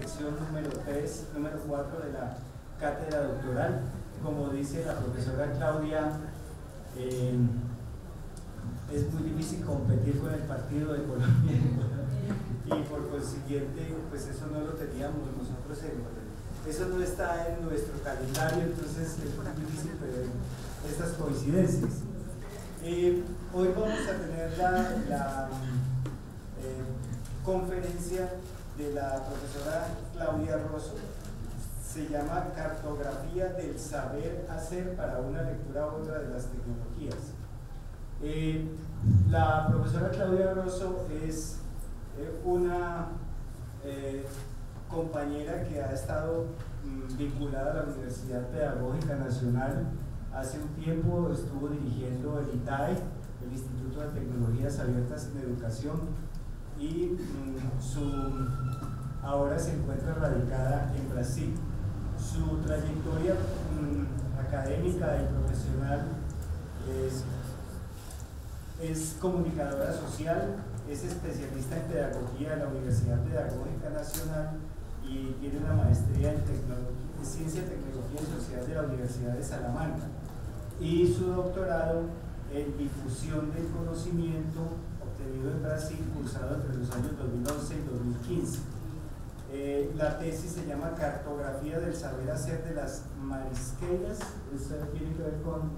lección número 3, número 4 de la cátedra doctoral. Como dice la profesora Claudia, eh, es muy difícil competir con el partido de Colombia y por consiguiente, pues eso no lo teníamos nosotros eso no está en nuestro calendario, entonces es muy difícil ver estas coincidencias. Eh, hoy vamos a tener la, eh, conferencia de la profesora Claudia Rosso. Se llama Cartografía del Saber Hacer para una lectura u otra de las tecnologías. Eh, la profesora Claudia Rosso es una compañera que ha estado mm, vinculada a la Universidad Pedagógica Nacional. Hace un tiempo estuvo dirigiendo el ITAE, el Instituto de Tecnologías Abiertas en Educación, y mm, su, ahora se encuentra radicada en Brasil. Su trayectoria mm, académica y profesional es, es comunicadora social, es especialista en pedagogía en la Universidad Pedagógica Nacional y tiene una maestría en, Ciencia, Tecnología y Sociedad de la Universidad de Salamanca y su doctorado en difusión del conocimiento en Brasil, cursado entre los años 2011 y 2015. Eh, la tesis se llama Cartografía del Saber Hacer de las Marisqueras, eso tiene que ver con...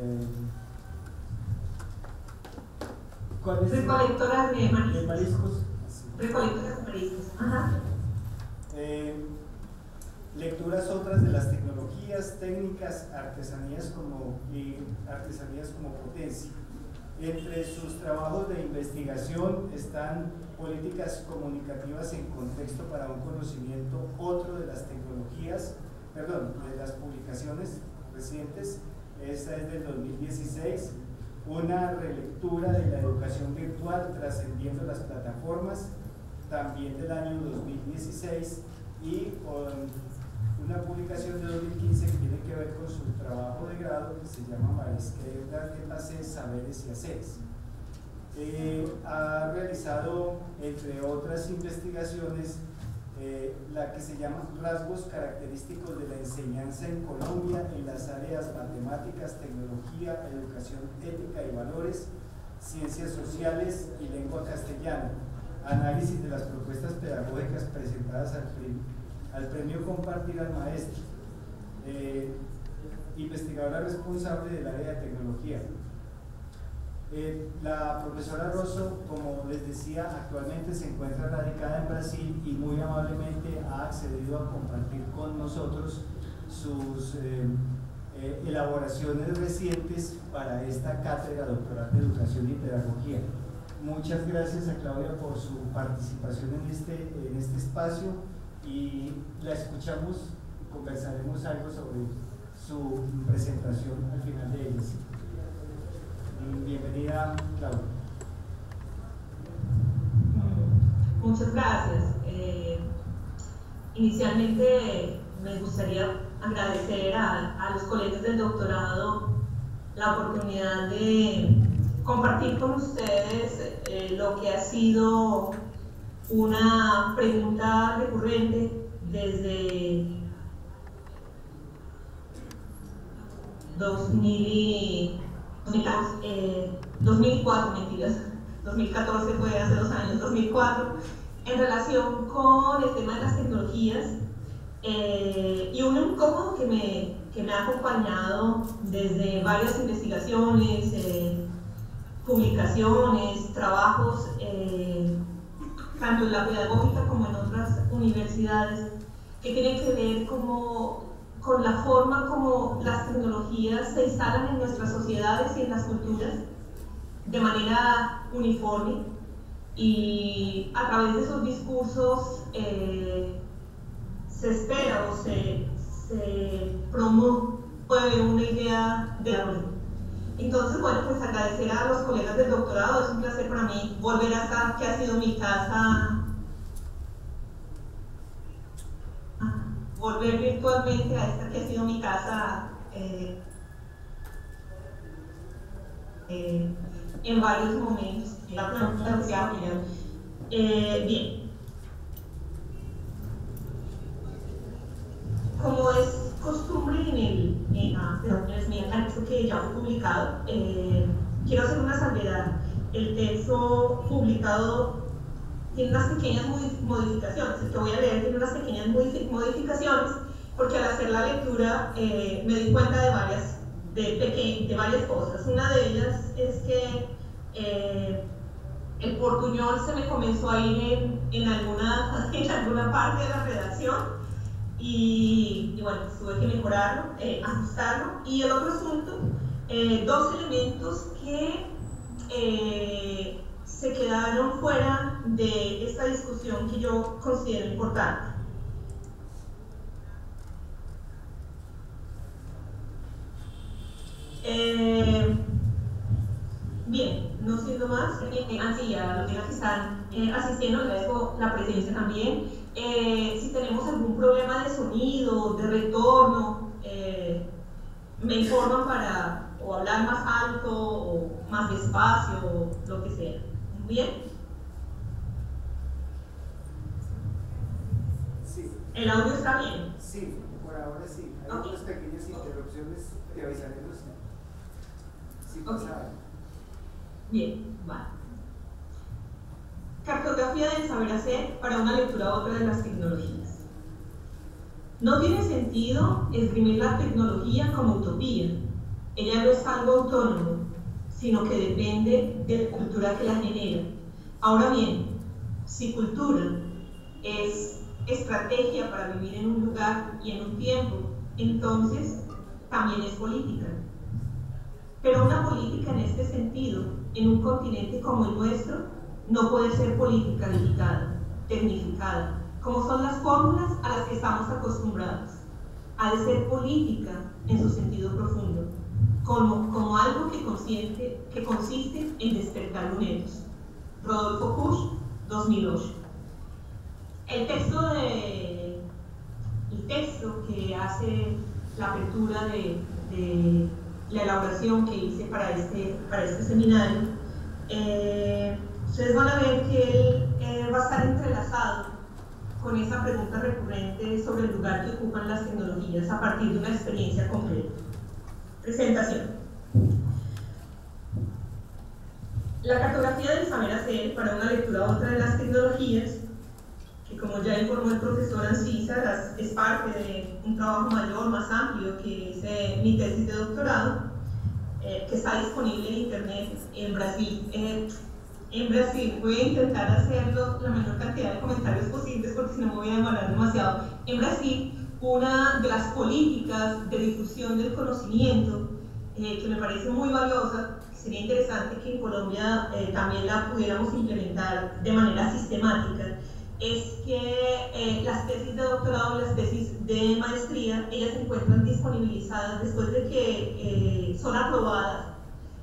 Eh, Recolectoras de mariscos. De mariscos. Recolectoras de mariscos. Ajá. Eh, lecturas otras de las tecnologías, técnicas, artesanías como, y artesanías como potencia. Entre sus trabajos de investigación están políticas comunicativas en contexto para un conocimiento, otro de las tecnologías, perdón, de las publicaciones recientes, esta es del 2016, una relectura de la educación virtual trascendiendo las plataformas, también del año 2016 y con una publicación de 2015 que tiene que ver con su trabajo de grado que se llama Marisqueras de Pase, Saberes y Haceres. Eh, ha realizado, entre otras investigaciones, eh, la que se llama Rasgos característicos de la enseñanza en Colombia en las áreas matemáticas, tecnología, educación ética y valores, ciencias sociales y lengua castellana análisis de las propuestas pedagógicas presentadas al, premio Compartir al Maestro, eh, investigadora responsable del área de tecnología. Eh, la profesora Rosso, como les decía, actualmente se encuentra radicada en Brasil y muy amablemente ha accedido a compartir con nosotros sus eh, elaboraciones recientes para esta cátedra doctoral de educación y pedagogía. Muchas gracias a Claudia por su participación en este, en este espacio y la escuchamos, conversaremos algo sobre su presentación al final de ella. Bienvenida, Claudia. Muchas gracias. Eh, inicialmente me gustaría agradecer a, a los colegas del doctorado la oportunidad de compartir con ustedes eh, lo que ha sido una pregunta recurrente desde 2000 2004, eh, mentiras, 2014 fue hace dos años, 2004, en relación con el tema de las tecnologías eh, y un incómodo que me, que me ha acompañado desde varias investigaciones, publicaciones, trabajos, eh, tanto en la pedagógica como en otras universidades, que tienen que ver como, con la forma como las tecnologías se instalan en nuestras sociedades y en las culturas de manera uniforme y a través de esos discursos eh, se espera o se, se promueve una idea de entonces, bueno, pues agradecer a los colegas del doctorado, es un placer para mí volver a estar, que ha sido mi casa, ah, volver virtualmente a esta que ha sido mi casa eh, eh, en varios momentos. La planta eh, bien. Como es más de dos mi texto que ya fue publicado. Eh, quiero hacer una salvedad. El texto publicado tiene unas pequeñas modificaciones, el que voy a leer tiene unas pequeñas modificaciones, porque al hacer la lectura eh, me di cuenta de varias, de, de, varias cosas. Una de ellas es que eh, el portuñol se me comenzó a ir en, en, alguna, en alguna parte de la redacción y, bueno, pues tuve que mejorarlo, eh, ajustarlo. Y el otro asunto, eh, dos elementos que eh, se quedaron fuera de esta discusión que yo considero importante. bien, no siendo más, así a los que están asistiendo, agradezco la presencia también. Eh, si tenemos algún problema de sonido, de retorno, eh, me informan para o hablar más alto o más despacio o lo que sea. ¿Bien? Sí. ¿El audio está bien? Sí, por ahora sí. Hay unas pequeñas interrupciones, te avisaremos. Sí, okay. Bien, vale. Cartografía del saber hacer para una lectura otra de las tecnologías. No tiene sentido esgrimir la tecnología como utopía. Ella no es algo autónomo, sino que depende de la cultura que la genera. Ahora bien, si cultura es estrategia para vivir en un lugar y en un tiempo, entonces también es política. Pero una política en este sentido, en un continente como el nuestro, no puede ser política limitada, tecnificada, como son las fórmulas a las que estamos acostumbrados. Ha de ser política en su sentido profundo, como, algo que, consciente, que consiste en despertar un etos. Rodolfo Kusch, 2008. El texto, de, el texto que hace la apertura de, de la elaboración que hice para este, para este seminario eh, ustedes van a ver que él va a estar entrelazado con esa pregunta recurrente sobre el lugar que ocupan las tecnologías a partir de una experiencia concreta. Presentación. La cartografía del saber hacer para una lectura otra de las tecnologías, que como ya informó el profesor Ancisa, es parte de un trabajo mayor, más amplio, que es eh, mi tesis de doctorado, eh, que está disponible en Internet en Brasil. Eh, en Brasil. Voy a intentar hacerlo la menor cantidad de comentarios posibles porque si no me voy a demorar demasiado. En Brasil, una de las políticas de difusión del conocimiento eh, que me parece muy valiosa, sería interesante que en Colombia eh, también la pudiéramos implementar de manera sistemática, es que eh, las tesis de doctorado y las tesis de maestría, ellas se encuentran disponibilizadas después de que son aprobadas,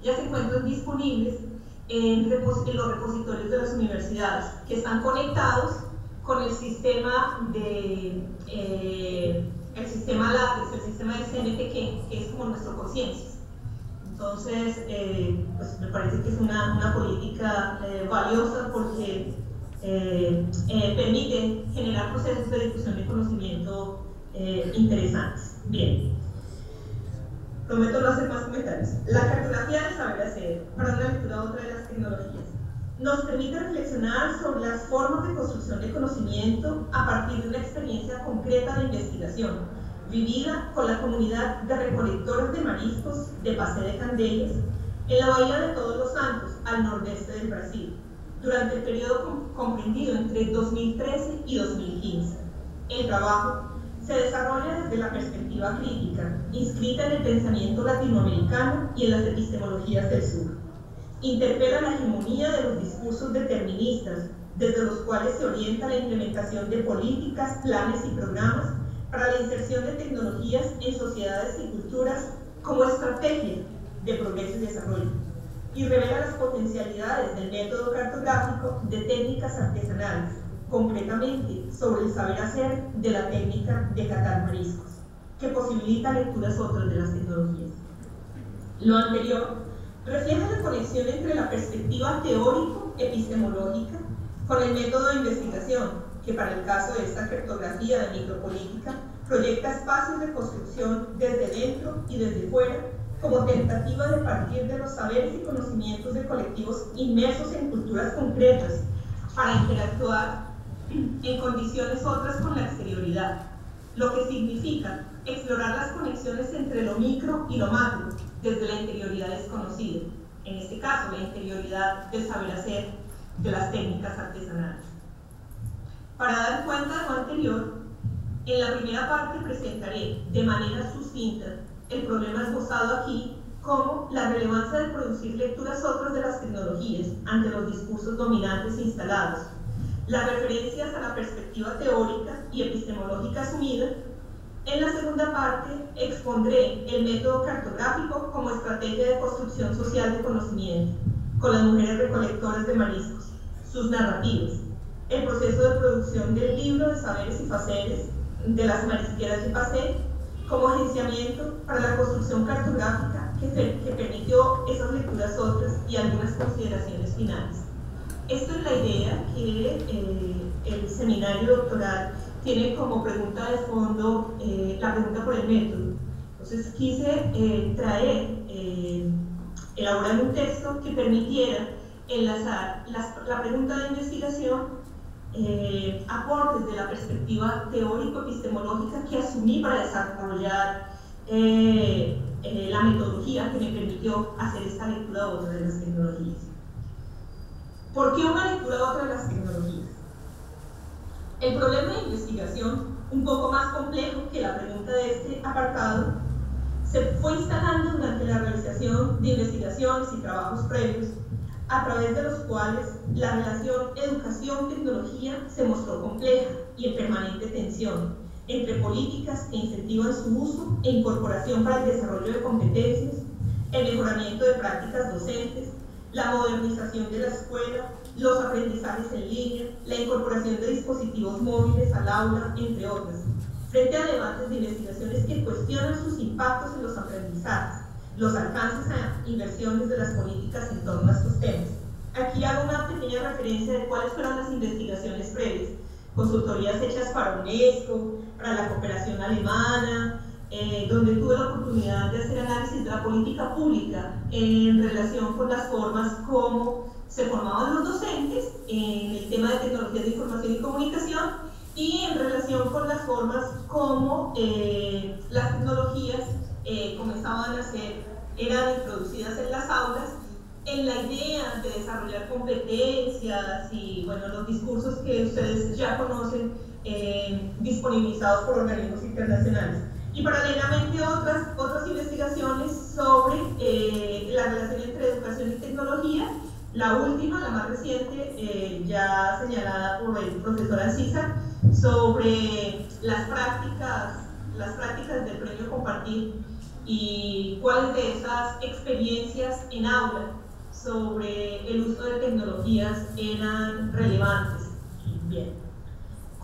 ellas se encuentran disponibles en, los repositorios de las universidades, que están conectados con el sistema de eh, el sistema LATES, el sistema de CNTQ, que es como nuestro conciencia. Entonces, eh, pues me parece que es una, una política eh, valiosa porque permite generar procesos de difusión de conocimiento interesantes. Bien. Prometo no hacer más comentarios. La cartografía del saber hacer, para una lectura otra de las tecnologías, nos permite reflexionar sobre las formas de construcción de conocimiento a partir de una experiencia concreta de investigación, vivida con la comunidad de recolectores de mariscos de Paseo de Candelas, en la Bahía de Todos los Santos, al nordeste del Brasil, durante el periodo comprendido entre 2013 y 2015. El trabajo se desarrolla desde la perspectiva crítica, inscrita en el pensamiento latinoamericano y en las epistemologías del sur. Interpela la hegemonía de los discursos deterministas, desde los cuales se orienta la implementación de políticas, planes y programas para la inserción de tecnologías en sociedades y culturas como estrategia de progreso y desarrollo, y revela las potencialidades del método cartográfico de técnicas artesanales, concretamente sobre el saber hacer de la técnica de catar mariscos, que posibilita lecturas otras de las tecnologías. Lo anterior refleja la conexión entre la perspectiva teórico-epistemológica con el método de investigación, que para el caso de esta cartografía de micropolítica proyecta espacios de construcción desde dentro y desde fuera como tentativa de partir de los saberes y conocimientos de colectivos inmersos en culturas concretas para interactuar en condiciones otras con la exterioridad, lo que significa explorar las conexiones entre lo micro y lo macro desde la interioridad desconocida, en este caso la interioridad del saber hacer de las técnicas artesanales. Para dar cuenta de lo anterior, en la primera parte presentaré de manera sucinta el problema esbozado aquí como la relevancia de producir lecturas otras de las tecnologías ante los discursos dominantes instalados, las referencias a la perspectiva teórica y epistemológica asumida. En la segunda parte expondré el método cartográfico como estrategia de construcción social de conocimiento, con las mujeres recolectoras de mariscos, sus narrativas, el proceso de producción del libro de saberes y faceres de las marisqueras de Pacé como agenciamiento para la construcción cartográfica que permitió esas lecturas otras y algunas consideraciones finales. Esta es la idea que eh, el seminario doctoral tiene como pregunta de fondo eh, la pregunta por el método. Entonces quise eh, traer, elaborar un texto que permitiera enlazar la pregunta de investigación eh, aportes de la perspectiva teórico-epistemológica que asumí para desarrollar eh, eh, la metodología que me permitió hacer esta lectura de las tecnologías. ¿Por qué una lectura otra de las tecnologías? El problema de investigación, un poco más complejo que la pregunta de este apartado, se fue instalando durante la realización de investigaciones y trabajos previos a través de los cuales la relación educación-tecnología se mostró compleja y en permanente tensión entre políticas que incentivan su uso e incorporación para el desarrollo de competencias, el mejoramiento de prácticas docentes, la modernización de la escuela, los aprendizajes en línea, la incorporación de dispositivos móviles al aula, entre otras, frente a debates de investigaciones que cuestionan sus impactos en los aprendizajes los alcances a inversiones de las políticas en torno a estos temas. Aquí hago una pequeña referencia de cuáles fueron las investigaciones previas, consultorías hechas para UNESCO, para la cooperación alemana, eh, donde tuve la oportunidad de hacer análisis de la política pública en relación con las formas como se formaban los docentes en el tema de tecnologías de información y comunicación y en relación con las formas como eh, las tecnologías eh, comenzaban a ser, eran introducidas en las aulas en la idea de desarrollar competencias y bueno, los discursos que ustedes ya conocen eh, disponibilizados por organismos internacionales. Y paralelamente otras, otras investigaciones sobre eh, la relación entre educación y tecnología. La última, la más reciente, eh, ya señalada por el profesor Ancisa, sobre las prácticas, las prácticas del premio compartir y cuáles de esas experiencias en aula sobre el uso de tecnologías eran relevantes. Bien.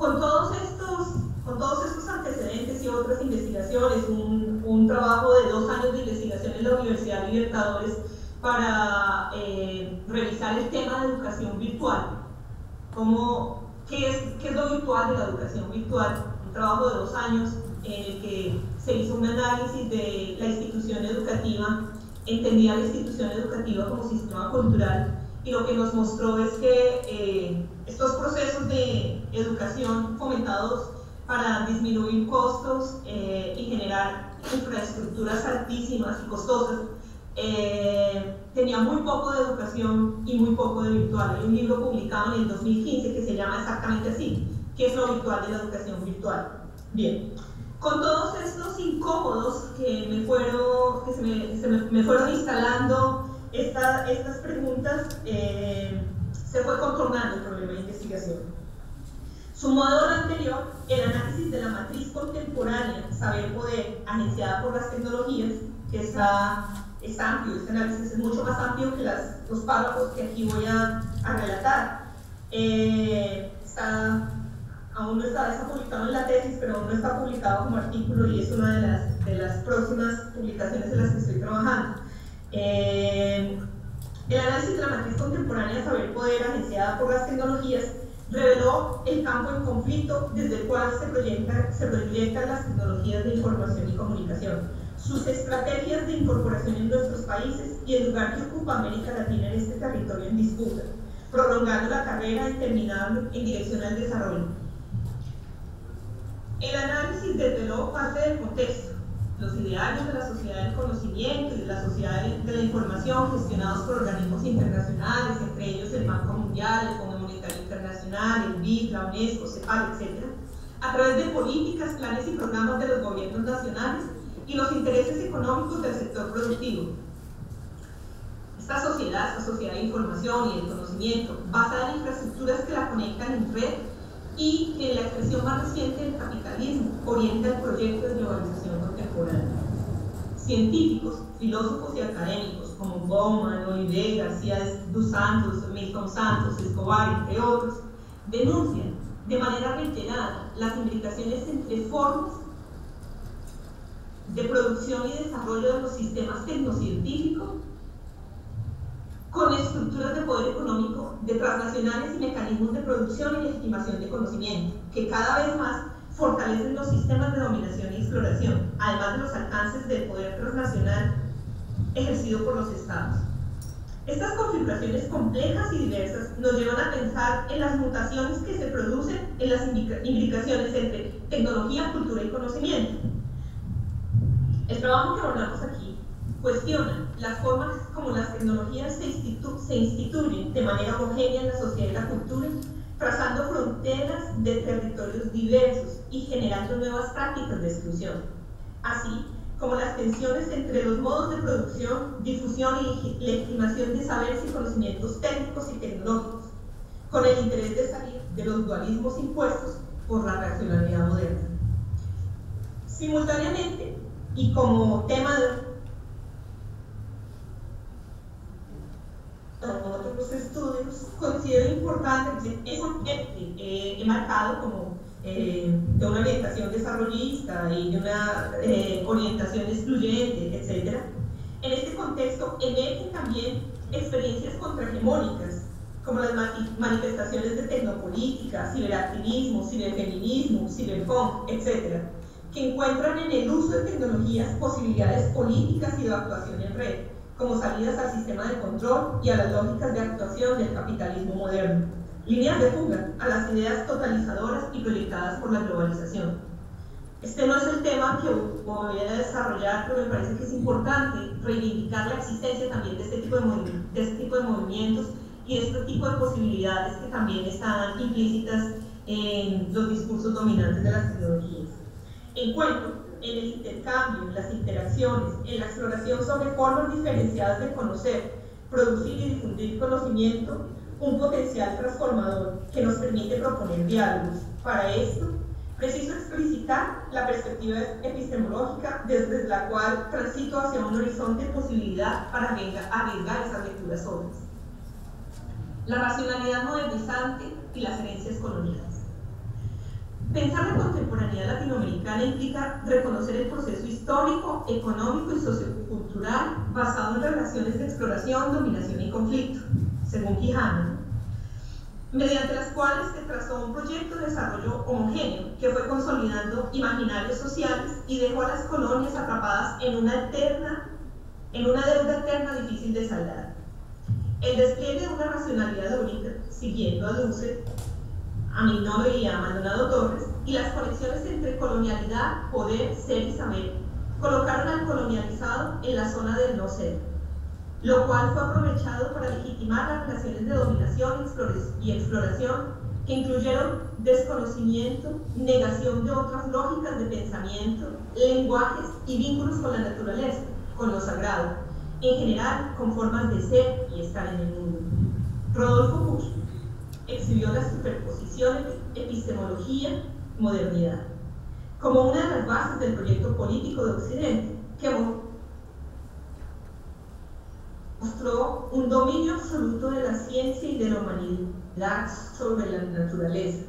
Con todos estos, con todos estos antecedentes y otras investigaciones, un, un trabajo de dos años de investigación en la Universidad Libertadores para eh, revisar el tema de educación virtual. Como, ¿qué, es, ¿Qué es lo virtual de la educación virtual? Un trabajo de dos años en el que se hizo un análisis de la institución educativa, entendía la institución educativa como sistema cultural y lo que nos mostró es que eh, estos procesos de educación fomentados para disminuir costos eh, y generar infraestructuras altísimas y costosas, eh, tenía muy poco de educación y muy poco de virtual. Hay un libro publicado en el 2015 que se llama exactamente así, ¿qué es lo virtual de la educación virtual? Bien, con todos estos incómodos que me fueron, que se me, fueron instalando estas preguntas, eh, se fue contornando el problema de investigación. Sumado a lo anterior, el análisis de la matriz contemporánea, saber poder, agenciada por las tecnologías, que está, es amplio, este análisis es mucho más amplio que los párrafos que aquí voy a, relatar. Eh, está aún no está, publicado en la tesis, pero aún no está publicado como artículo y es una de las, de las próximas publicaciones en las que estoy trabajando. Eh, el análisis de la matriz contemporánea de saber poder agenciada por las tecnologías reveló el campo en conflicto desde el cual se, proyecta, se proyectan las tecnologías de información y comunicación, sus estrategias de incorporación en nuestros países y el lugar que ocupa América Latina en este territorio en disputa, prolongando la carrera interminable en dirección al desarrollo. El análisis desveló parte del contexto, los idearios de la sociedad del conocimiento y de la sociedad de la información gestionados por organismos internacionales, entre ellos el Banco Mundial, el Fondo Monetario Internacional, el BID, la UNESCO, CEPAL, etc., a través de políticas, planes y programas de los gobiernos nacionales y los intereses económicos del sector productivo. Esta sociedad, esta sociedad de información y de conocimiento, basada en infraestructuras que la conectan en red y en la expresión más reciente del capitalismo orienta el proyecto de globalización Científicos, filósofos y académicos como Bowman, Oliveira, García dos Santos, Milton Santos, Escobar, entre otros, denuncian de manera reiterada las implicaciones entre formas de producción y desarrollo de los sistemas tecnocientíficos con estructuras de poder económico de transnacionales y mecanismos de producción y legitimación de conocimiento, que cada vez más fortalecen los sistemas de dominación y exploración, además de los alcances del poder transnacional ejercido por los estados. Estas configuraciones complejas y diversas nos llevan a pensar en las mutaciones que se producen en las implicaciones entre tecnología, cultura y conocimiento. El trabajo que abordamos aquí cuestiona las formas como las tecnologías se, instituyen de manera homogénea en la sociedad y la cultura, trazando fronteras de territorios diversos y generando nuevas prácticas de exclusión, así como las tensiones entre los modos de producción, difusión y legitimación de saberes y conocimientos técnicos y tecnológicos, con el interés de salir de los dualismos impuestos por la racionalidad moderna. Simultáneamente, y como tema de otros estudios, considero importante que es un eh, marcado como eh, de una orientación desarrollista y de una eh, orientación excluyente, etc. En este contexto emergen también experiencias contrahegemónicas, como las manifestaciones de tecnopolítica, ciberactivismo, ciberfeminismo, ciberpunk, etc., que encuentran en el uso de tecnologías posibilidades políticas y de actuación en red como salidas al sistema de control y a las lógicas de actuación del capitalismo moderno, líneas de fuga a las ideas totalizadoras y proyectadas por la globalización. Este no es el tema que voy a desarrollar, pero me parece que es importante reivindicar la existencia también de este tipo de, de, este tipo de movimientos y de este tipo de posibilidades que también están implícitas en los discursos dominantes de las tecnologías. Encuentro en el intercambio, en las interacciones, en la exploración sobre formas diferenciadas de conocer, producir y difundir conocimiento, un potencial transformador que nos permite proponer diálogos. Para esto, preciso explicitar la perspectiva epistemológica desde la cual transito hacia un horizonte de posibilidad para arriesgar esas lecturas obras. La racionalidad modernizante y las herencias coloniales. Pensar la latinoamericana implica reconocer el proceso histórico, económico y sociocultural basado en relaciones de exploración, dominación y conflicto, según Quijano, mediante las cuales se trazó un proyecto de desarrollo homogéneo que fue consolidando imaginarios sociales y dejó a las colonias atrapadas en una, eterna, en una deuda eterna difícil de saldar. El despliegue de una racionalidad única, siguiendo a Dussel, a Mignolo y a Maldonado Torres, y las conexiones entre colonialidad, poder, ser y saber, colocaron al colonializado en la zona del no ser, lo cual fue aprovechado para legitimar las relaciones de dominación y exploración que incluyeron desconocimiento, negación de otras lógicas de pensamiento, lenguajes y vínculos con la naturaleza, con lo sagrado, en general con formas de ser y estar en el mundo. Rodolfo Bush exhibió la superposición epistemología modernidad, como una de las bases del proyecto político de Occidente, que mostró un dominio absoluto de la ciencia y de la humanidad sobre la naturaleza,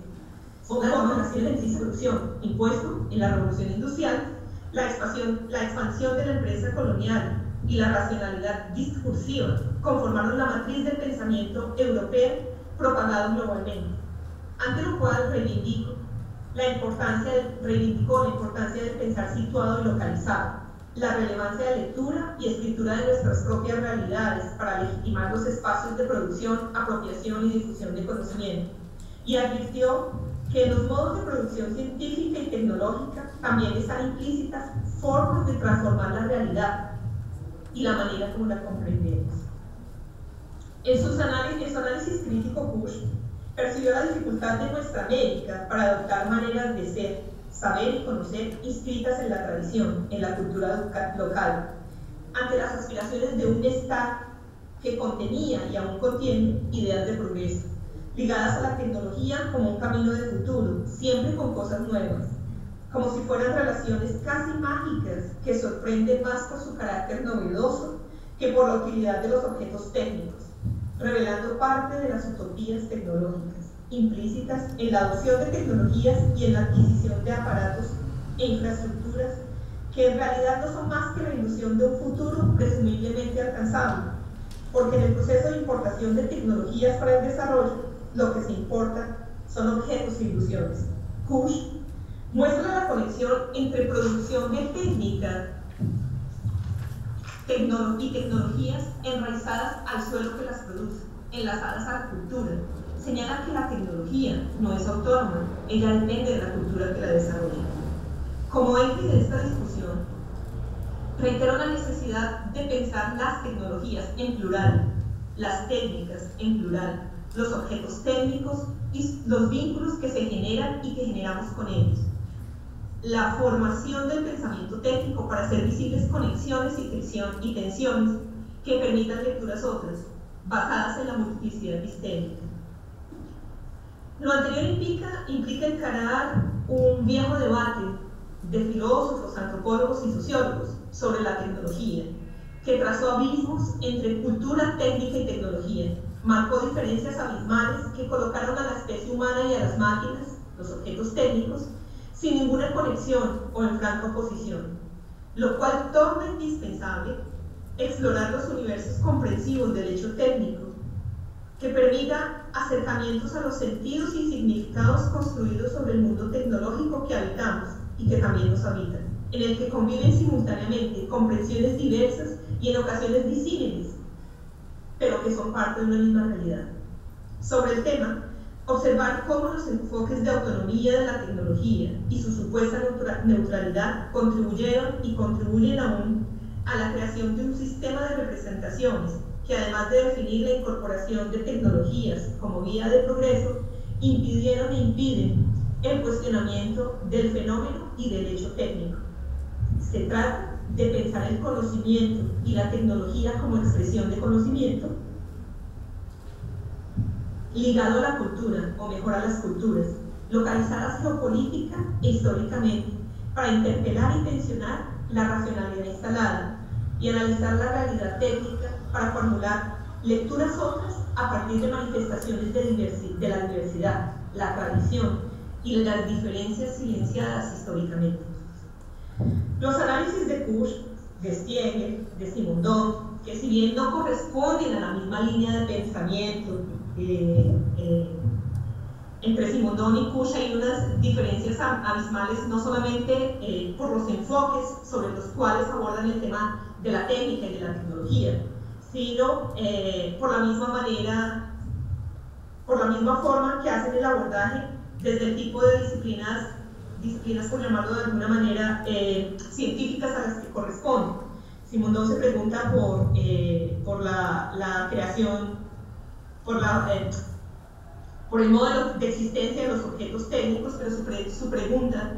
una la instrucción impuesto en la revolución industrial, la expansión, la expansión de la empresa colonial y la racionalidad discursiva conformaron la matriz del pensamiento europeo propagado globalmente. ante lo cual reivindico la importancia de, reivindicó la importancia de pensar situado y localizado, la relevancia de lectura y escritura de nuestras propias realidades para legitimar los espacios de producción, apropiación y difusión de conocimiento, y advirtió que en los modos de producción científica y tecnológica también están implícitas formas de transformar la realidad y la manera como la comprendemos. En, sus análisis, análisis crítico, Bush percibió la dificultad de nuestra América para adoptar maneras de ser, saber y conocer inscritas en la tradición, en la cultura local, ante las aspiraciones de un Estado que contenía y aún contiene ideas de progreso, ligadas a la tecnología como un camino de futuro, siempre con cosas nuevas, como si fueran relaciones casi mágicas que sorprenden más por su carácter novedoso que por la utilidad de los objetos técnicos revelando parte de las utopías tecnológicas implícitas en la adopción de tecnologías y en la adquisición de aparatos e infraestructuras que en realidad no son más que la ilusión de un futuro presumiblemente alcanzable, porque en el proceso de importación de tecnologías para el desarrollo, lo que se importa son objetos e ilusiones. Kush muestra la conexión entre producción de técnica y tecnologías enraizadas al suelo que las produce, enlazadas a la cultura. Señala que la tecnología no es autónoma, ella depende de la cultura que la desarrolla. Como eje de esta discusión, reitero la necesidad de pensar las tecnologías en plural, las técnicas en plural, los objetos técnicos y los vínculos que se generan y que generamos con ellos la formación del pensamiento técnico para hacer visibles conexiones y, tensiones que permitan lecturas otras, basadas en la multiplicidad epistémica. Lo anterior implica, implica encarar un viejo debate de filósofos, antropólogos y sociólogos sobre la tecnología, que trazó abismos entre cultura, técnica y tecnología, marcó diferencias abismales que colocaron a la especie humana y a las máquinas, los objetos técnicos, sin ninguna conexión o en franca oposición, lo cual torna indispensable explorar los universos comprensivos del hecho técnico, que permita acercamientos a los sentidos y significados construidos sobre el mundo tecnológico que habitamos y que también nos habita, en el que conviven simultáneamente comprensiones diversas y en ocasiones disímiles, pero que son parte de una misma realidad. Sobre el tema, observar cómo los enfoques de autonomía de la tecnología y su supuesta neutralidad contribuyeron y contribuyen aún a la creación de un sistema de representaciones que además de definir la incorporación de tecnologías como vía de progreso, impidieron e impiden el cuestionamiento del fenómeno y del hecho técnico. Se trata de pensar el conocimiento y la tecnología como expresión de conocimiento ligado a la cultura, o mejor a las culturas, localizadas geopolítica e históricamente, para interpelar y tensionar la racionalidad instalada y analizar la realidad técnica para formular lecturas otras a partir de manifestaciones de, de la diversidad, la tradición y las diferencias silenciadas históricamente. Los análisis de Kush, de Stiegel, de Simondon, que si bien no corresponden a la misma línea de pensamiento eh, eh, entre Simondón y Kush hay unas diferencias abismales, no solamente eh, por los enfoques sobre los cuales abordan el tema de la técnica y de la tecnología, sino por la misma manera, por la misma forma que hacen el abordaje desde el tipo de disciplinas, disciplinas por llamarlo de alguna manera, científicas a las que corresponden. Simondón se pregunta por, por la, la creación eh, por el modelo de existencia de los objetos técnicos, pero su, pregunta,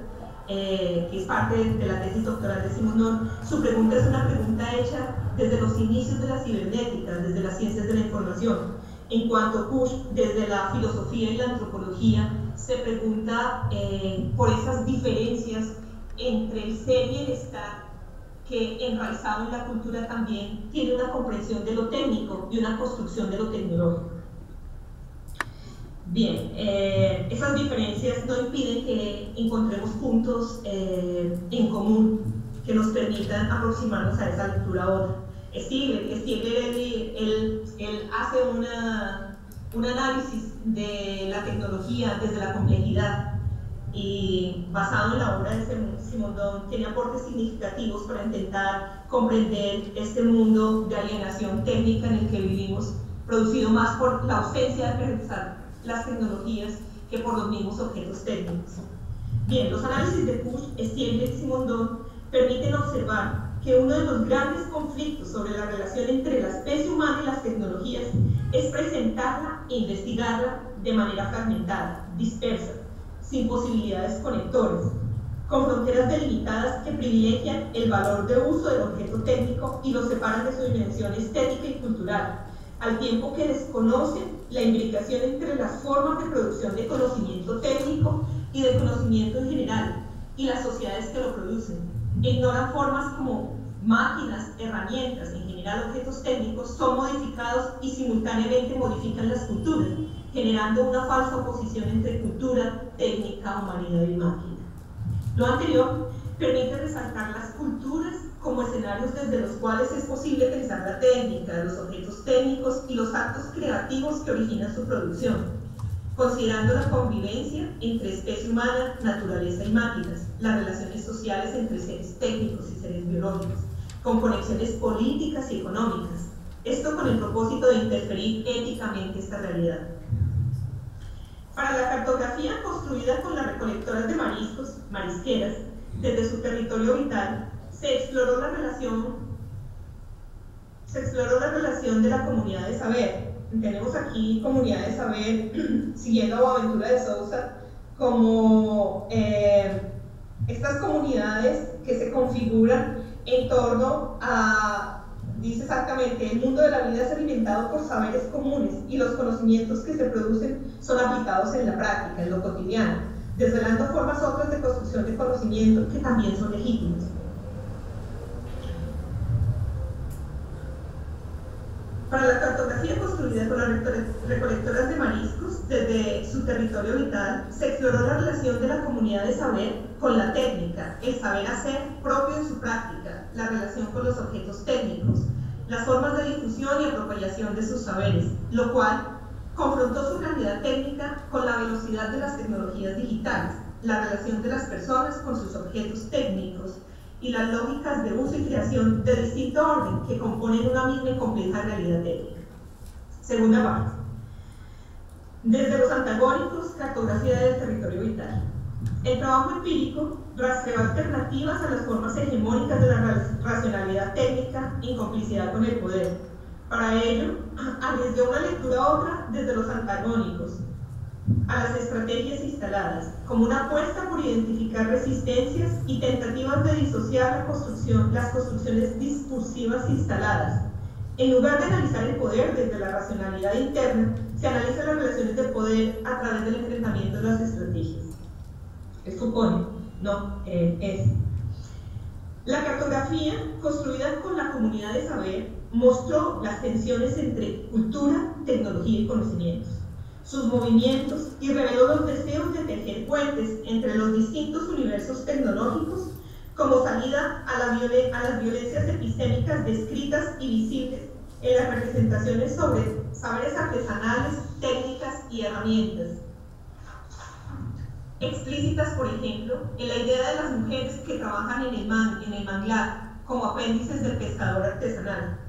eh, que es parte de, la tesis doctoral de Simondón, su pregunta es una pregunta hecha desde los inicios de la cibernética, desde las ciencias de la información. En cuanto Kush, desde la filosofía y la antropología, se pregunta eh, por esas diferencias entre el ser y el estar que enraizado en la cultura también tiene una comprensión de lo técnico y una construcción de lo tecnológico. Bien, eh, esas diferencias no impiden que encontremos puntos eh, en común que nos permitan aproximarnos a esa lectura otra. Stiegler, Stiegler él, él, hace una, un análisis de la tecnología desde la complejidad y basado en la obra de Simondon tiene aportes significativos para intentar comprender este mundo de alienación técnica en el que vivimos, producido más por la ausencia de las tecnologías que por los mismos objetos técnicos. Bien, los análisis de Push, Estienne y Simondon permiten observar que uno de los grandes conflictos sobre la relación entre la especie humana y las tecnologías es presentarla e investigarla de manera fragmentada, dispersa, sin posibilidades conectores, con fronteras delimitadas que privilegian el valor de uso del objeto técnico y lo separan de su dimensión estética y cultural, al tiempo que desconocen la imbricación entre las formas de producción de conocimiento técnico y de conocimiento en general y las sociedades que lo producen. Ignoran formas como máquinas, herramientas, en general objetos técnicos, son modificados y simultáneamente modifican las culturas, generando una falsa oposición entre cultura, técnica, humanidad y máquina. Lo anterior permite resaltar las culturas como escenarios desde los cuales es posible pensar la técnica, los objetos técnicos y los actos creativos que originan su producción, considerando la convivencia entre especie humana, naturaleza y máquinas, las relaciones sociales entre seres técnicos y seres biológicos, con conexiones políticas y económicas, esto con el propósito de interferir éticamente esta realidad. Para la cartografía construida con las recolectoras de mariscos, marisqueras, desde su territorio vital, se exploró la relación, se exploró la relación de la comunidad de saber. Tenemos aquí comunidad de saber, siguiendo a Boaventura de Sousa, como eh, estas comunidades que se configuran en torno a dice exactamente, el mundo de la vida es alimentado por saberes comunes y los conocimientos que se producen son aplicados en la práctica, en lo cotidiano, desvelando formas otras de construcción de conocimiento que también son legítimas. Para la cartografía construida con las recolectoras de mariscos desde su territorio vital, se exploró la relación de la comunidad de saber con la técnica, el saber hacer propio en su práctica, la relación con los objetos técnicos, las formas de difusión y apropiación de sus saberes, lo cual confrontó su realidad técnica con la velocidad de las tecnologías digitales, la relación de las personas con sus objetos técnicos, y las lógicas de uso y creación de distinto orden que componen una misma y compleja realidad técnica. Segunda parte. Desde los antagónicos, cartografía del territorio vital. El trabajo empírico rastreó alternativas a las formas hegemónicas de la racionalidad técnica en complicidad con el poder. Para ello, arriesgó una lectura a otra desde los antagónicos, a las estrategias instaladas, como una apuesta por identificar resistencias y tentativas de disociar la construcción, las construcciones discursivas instaladas. En lugar de analizar el poder desde la racionalidad interna, se analizan las relaciones de poder a través del enfrentamiento de las estrategias. Es supone, no, eh, es. La cartografía, construida con la comunidad de saber, mostró las tensiones entre cultura, tecnología y conocimientos sus movimientos y reveló los deseos de tejer puentes entre los distintos universos tecnológicos como salida a, la a las violencias epistémicas descritas y visibles en las representaciones sobre saberes artesanales, técnicas y herramientas. Explícitas, por ejemplo, en la idea de las mujeres que trabajan en el, en el manglar como apéndices del pescador artesanal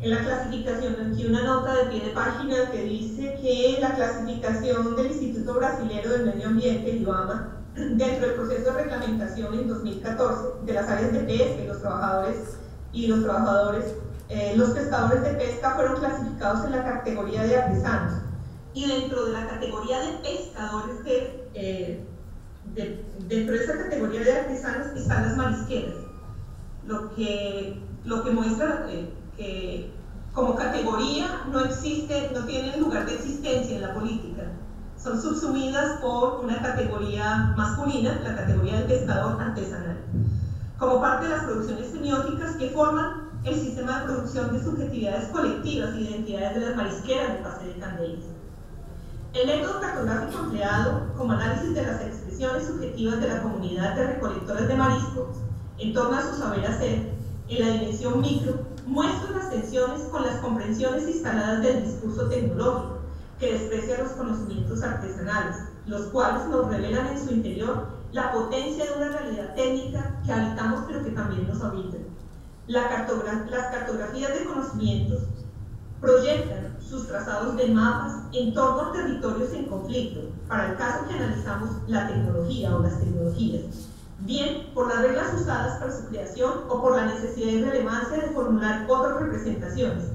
en la clasificación, aquí una nota de pie de página que dice que la clasificación del Instituto Brasilero del Medio Ambiente, IBAMA, dentro del proceso de reglamentación en 2014 de las áreas de pesca y los trabajadores y los trabajadores, eh, los pescadores de pesca fueron clasificados en la categoría de artesanos. Y dentro de la categoría de pescadores de, eh, dentro de esa categoría de artesanos están las marisqueras, lo que, lo que muestra eh, que como categoría no existe, no tienen lugar de existencia en la política. Son subsumidas por una categoría masculina, la categoría del pescador artesanal, como parte de las producciones semióticas que forman el sistema de producción de subjetividades colectivas identidades de las marisqueras de Pase de Candelas. El método cartográfico empleado como análisis de las expresiones subjetivas de la comunidad de recolectores de mariscos en torno a su saber hacer en la dimensión micro muestra las tensiones con las comprensiones instaladas del discurso tecnológico, que desprecia los conocimientos artesanales, los cuales nos revelan en su interior la potencia de una realidad técnica que habitamos pero que también nos habita. las cartografías de conocimientos proyectan sus trazados de mapas en torno a territorios en conflicto, para el caso que analizamos la tecnología o las tecnologías, bien por las reglas usadas para su creación o por la necesidad y relevancia de formular otras representaciones.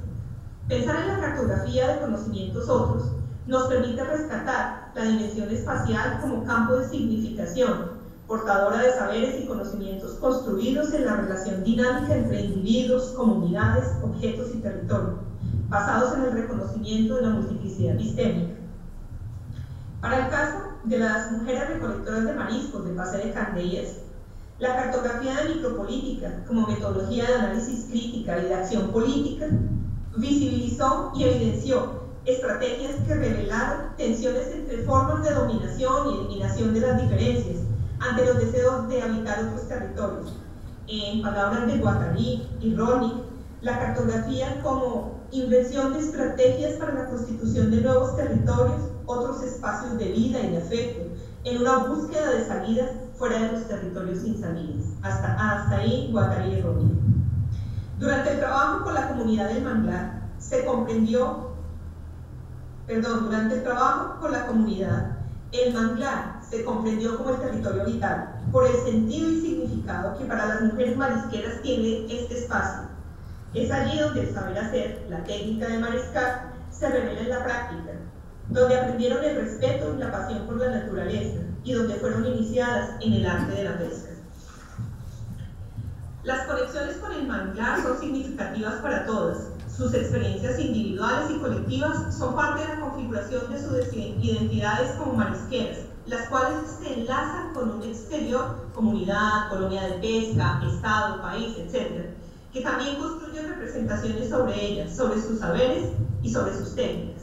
Pensar en la cartografía de conocimientos otros nos permite rescatar la dimensión espacial como campo de significación, portadora de saberes y conocimientos construidos en la relación dinámica entre individuos, comunidades, objetos y territorio, basados en el reconocimiento de la multiplicidad epistémica. Para el caso de las mujeres recolectoras de mariscos de Pase de Candeias, la cartografía de micropolítica como metodología de análisis crítica y de acción política visibilizó y evidenció estrategias que revelaron tensiones entre formas de dominación y eliminación de las diferencias ante los deseos de habitar otros territorios. En palabras de Guattari y Ronick, la cartografía como invención de estrategias para la constitución de nuevos territorios, otros espacios de vida y de afecto, en una búsqueda de salida fuera de los territorios sin salidas. Hasta, hasta ahí Guattari y Ronick. Durante el trabajo con la comunidad del manglar, se comprendió, perdón, durante el trabajo con la comunidad, el manglar se comprendió como el territorio vital, por el sentido y significado que para las mujeres marisqueras tiene este espacio. Es allí donde el saber hacer, la técnica de mariscar, se revela en la práctica, donde aprendieron el respeto y la pasión por la naturaleza y donde fueron iniciadas en el arte de la pesca. Las conexiones con el manglar son significativas para todas. Sus experiencias individuales y colectivas son parte de la configuración de sus identidades como marisqueras, las cuales se enlazan con un exterior, comunidad, colonia de pesca, estado, país, etc., que también construyen representaciones sobre ellas, sobre sus saberes y sobre sus técnicas.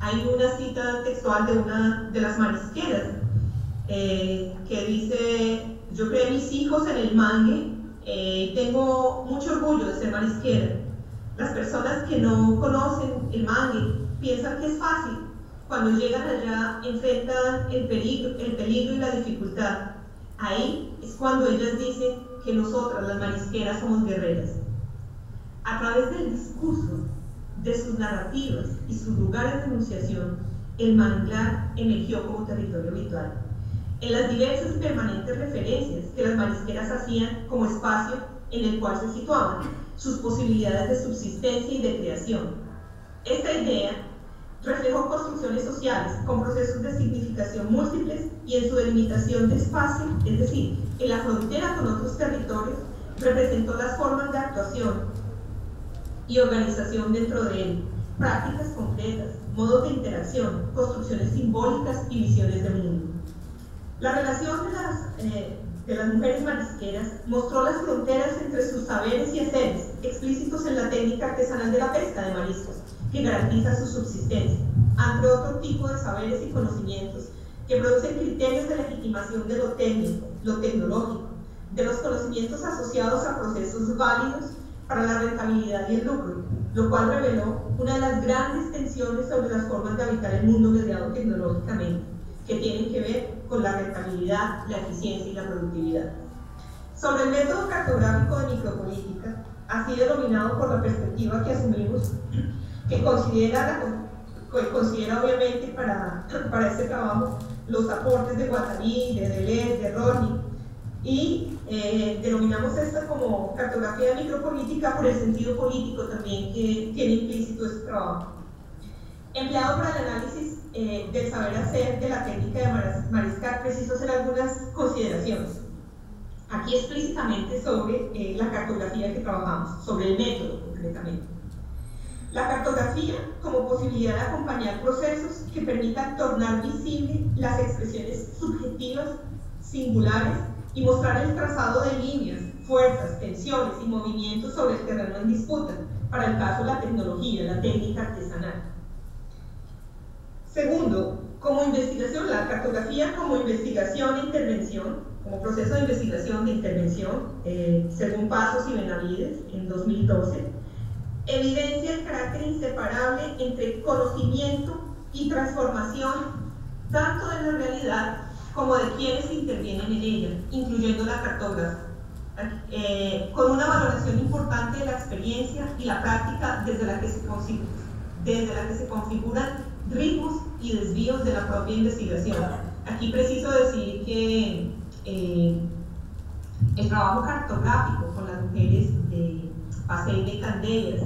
Hay una cita textual de una de las marisqueras eh, que dice, yo creé mis hijos en el mangue eh, tengo mucho orgullo de ser marisquera. Las personas que no conocen el mangue piensan que es fácil. Cuando llegan allá enfrentan el peligro, el peligro y la dificultad. Ahí es cuando ellas dicen que nosotras, las marisqueras, somos guerreras. A través del discurso, de sus narrativas y sus lugares de enunciación, el manglar emergió como territorio habitual en las diversas y permanentes referencias que las marisqueras hacían como espacio en el cual se situaban, sus posibilidades de subsistencia y de creación. Esta idea reflejó construcciones sociales con procesos de significación múltiples y en su delimitación de espacio, es decir, en la frontera con otros territorios, representó las formas de actuación y organización dentro de él, prácticas concretas, modos de interacción, construcciones simbólicas y visiones de mundo. La relación de las, eh, de las mujeres marisqueras mostró las fronteras entre sus saberes y haceres, explícitos en la técnica artesanal de la pesca de mariscos, que garantiza su subsistencia, ante otro tipo de saberes y conocimientos que producen criterios de legitimación de lo técnico, lo tecnológico, de los conocimientos asociados a procesos válidos para la rentabilidad y el lucro, lo cual reveló una de las grandes tensiones sobre las formas de habitar el mundo mediado tecnológicamente que tienen que ver con la rentabilidad, la eficiencia y la productividad. Sobre el método cartográfico de micropolítica, así denominado por la perspectiva que asumimos, que considera, considera obviamente para, para este trabajo los aportes de Guattari, de Deleuze, de Ronnie, y eh, denominamos esta como cartografía de micropolítica por el sentido político también que tiene implícito este trabajo. Empleado para el análisis eh, del saber hacer de la técnica de mariscar, preciso hacer algunas consideraciones. Aquí explícitamente sobre eh, la cartografía que trabajamos, sobre el método concretamente. La cartografía como posibilidad de acompañar procesos que permitan tornar visible las expresiones subjetivas, singulares y mostrar el trazado de líneas, fuerzas, tensiones y movimientos sobre el terreno en disputa, para el caso la tecnología, la técnica artesanal. Segundo, como investigación, la cartografía como investigación e intervención, como proceso de investigación de intervención, eh, según Pasos y Benavides en 2012, evidencia el carácter inseparable entre conocimiento y transformación tanto de la realidad como de quienes intervienen en ella, incluyendo la cartógrafa, eh, con una valoración importante de la experiencia y la práctica desde la que se, desde la que se configuran ritmos y desvíos de la propia investigación. Aquí preciso decir que eh, el trabajo cartográfico con las mujeres de Paseo de Candelas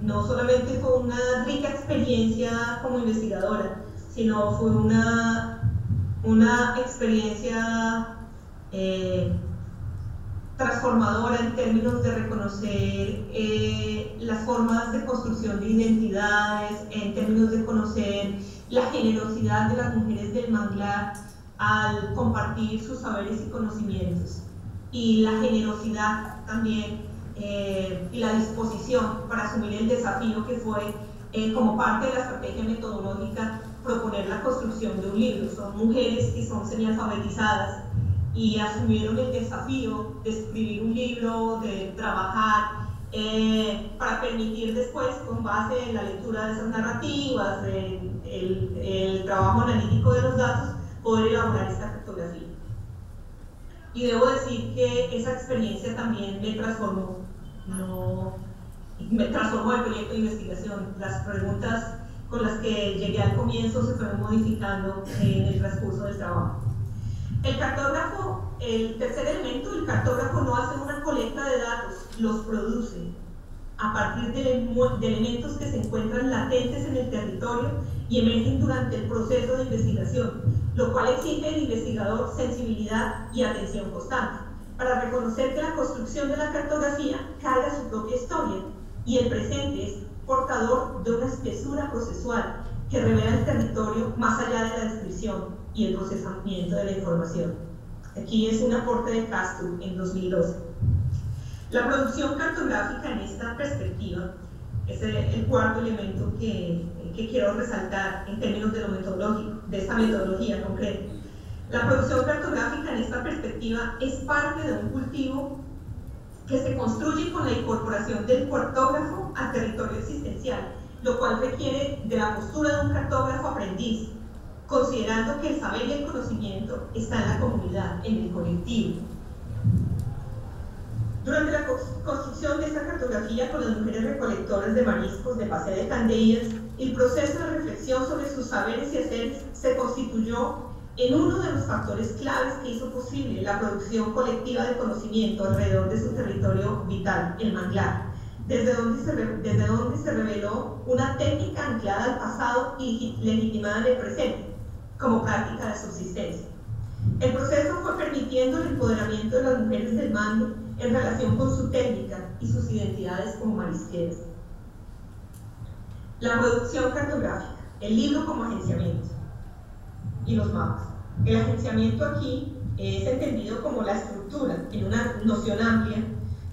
no solamente fue una rica experiencia como investigadora, sino fue una, una experiencia eh, transformadora en términos de reconocer eh, las formas de construcción de identidades, en términos de conocer la generosidad de las mujeres del manglar al compartir sus saberes y conocimientos. Y la generosidad también eh, y la disposición para asumir el desafío que fue como parte de la estrategia metodológica proponer la construcción de un libro. Son mujeres que son semialfabetizadas y asumieron el desafío de escribir un libro, de trabajar eh, para permitir después, con base en la lectura de esas narrativas, en el, el trabajo analítico de los datos, poder elaborar esta cartografía. Y debo decir que esa experiencia también me transformó, no, me transformó el proyecto de investigación. Las preguntas con las que llegué al comienzo se fueron modificando en el transcurso del trabajo. El cartógrafo, el tercer elemento, el cartógrafo no hace una colecta de datos, los produce a partir de, de elementos que se encuentran latentes en el territorio y emergen durante el proceso de investigación, lo cual exige del investigador sensibilidad y atención constante, para reconocer que la construcción de la cartografía carga su propia historia y el presente es portador de una espesura procesual que revela el territorio más allá de la descripción y el procesamiento de la información. Aquí es un aporte de Castro en 2012. La producción cartográfica en esta perspectiva es el cuarto elemento que, que quiero resaltar en términos de lo metodológico, de esta metodología concreta. La producción cartográfica en esta perspectiva es parte de un cultivo que se construye con la incorporación del cartógrafo al territorio existencial, lo cual requiere de la postura de un cartógrafo aprendiz, considerando que el saber y el conocimiento está en la comunidad, en el colectivo. Durante la construcción de esta cartografía con las mujeres recolectoras de mariscos de Paseo de Candellas, el proceso de reflexión sobre sus saberes y haceres se constituyó en uno de los factores claves que hizo posible la producción colectiva de conocimiento alrededor de su territorio vital, el manglar, desde donde se, desde donde se reveló una técnica anclada al pasado y legitimada en el presente, como práctica de subsistencia. El proceso fue permitiendo el empoderamiento de las mujeres del mando en relación con su técnica y sus identidades como marisqueras. La producción cartográfica, el libro como agenciamiento y los mapas. El agenciamiento aquí es entendido como la estructura, en una noción amplia,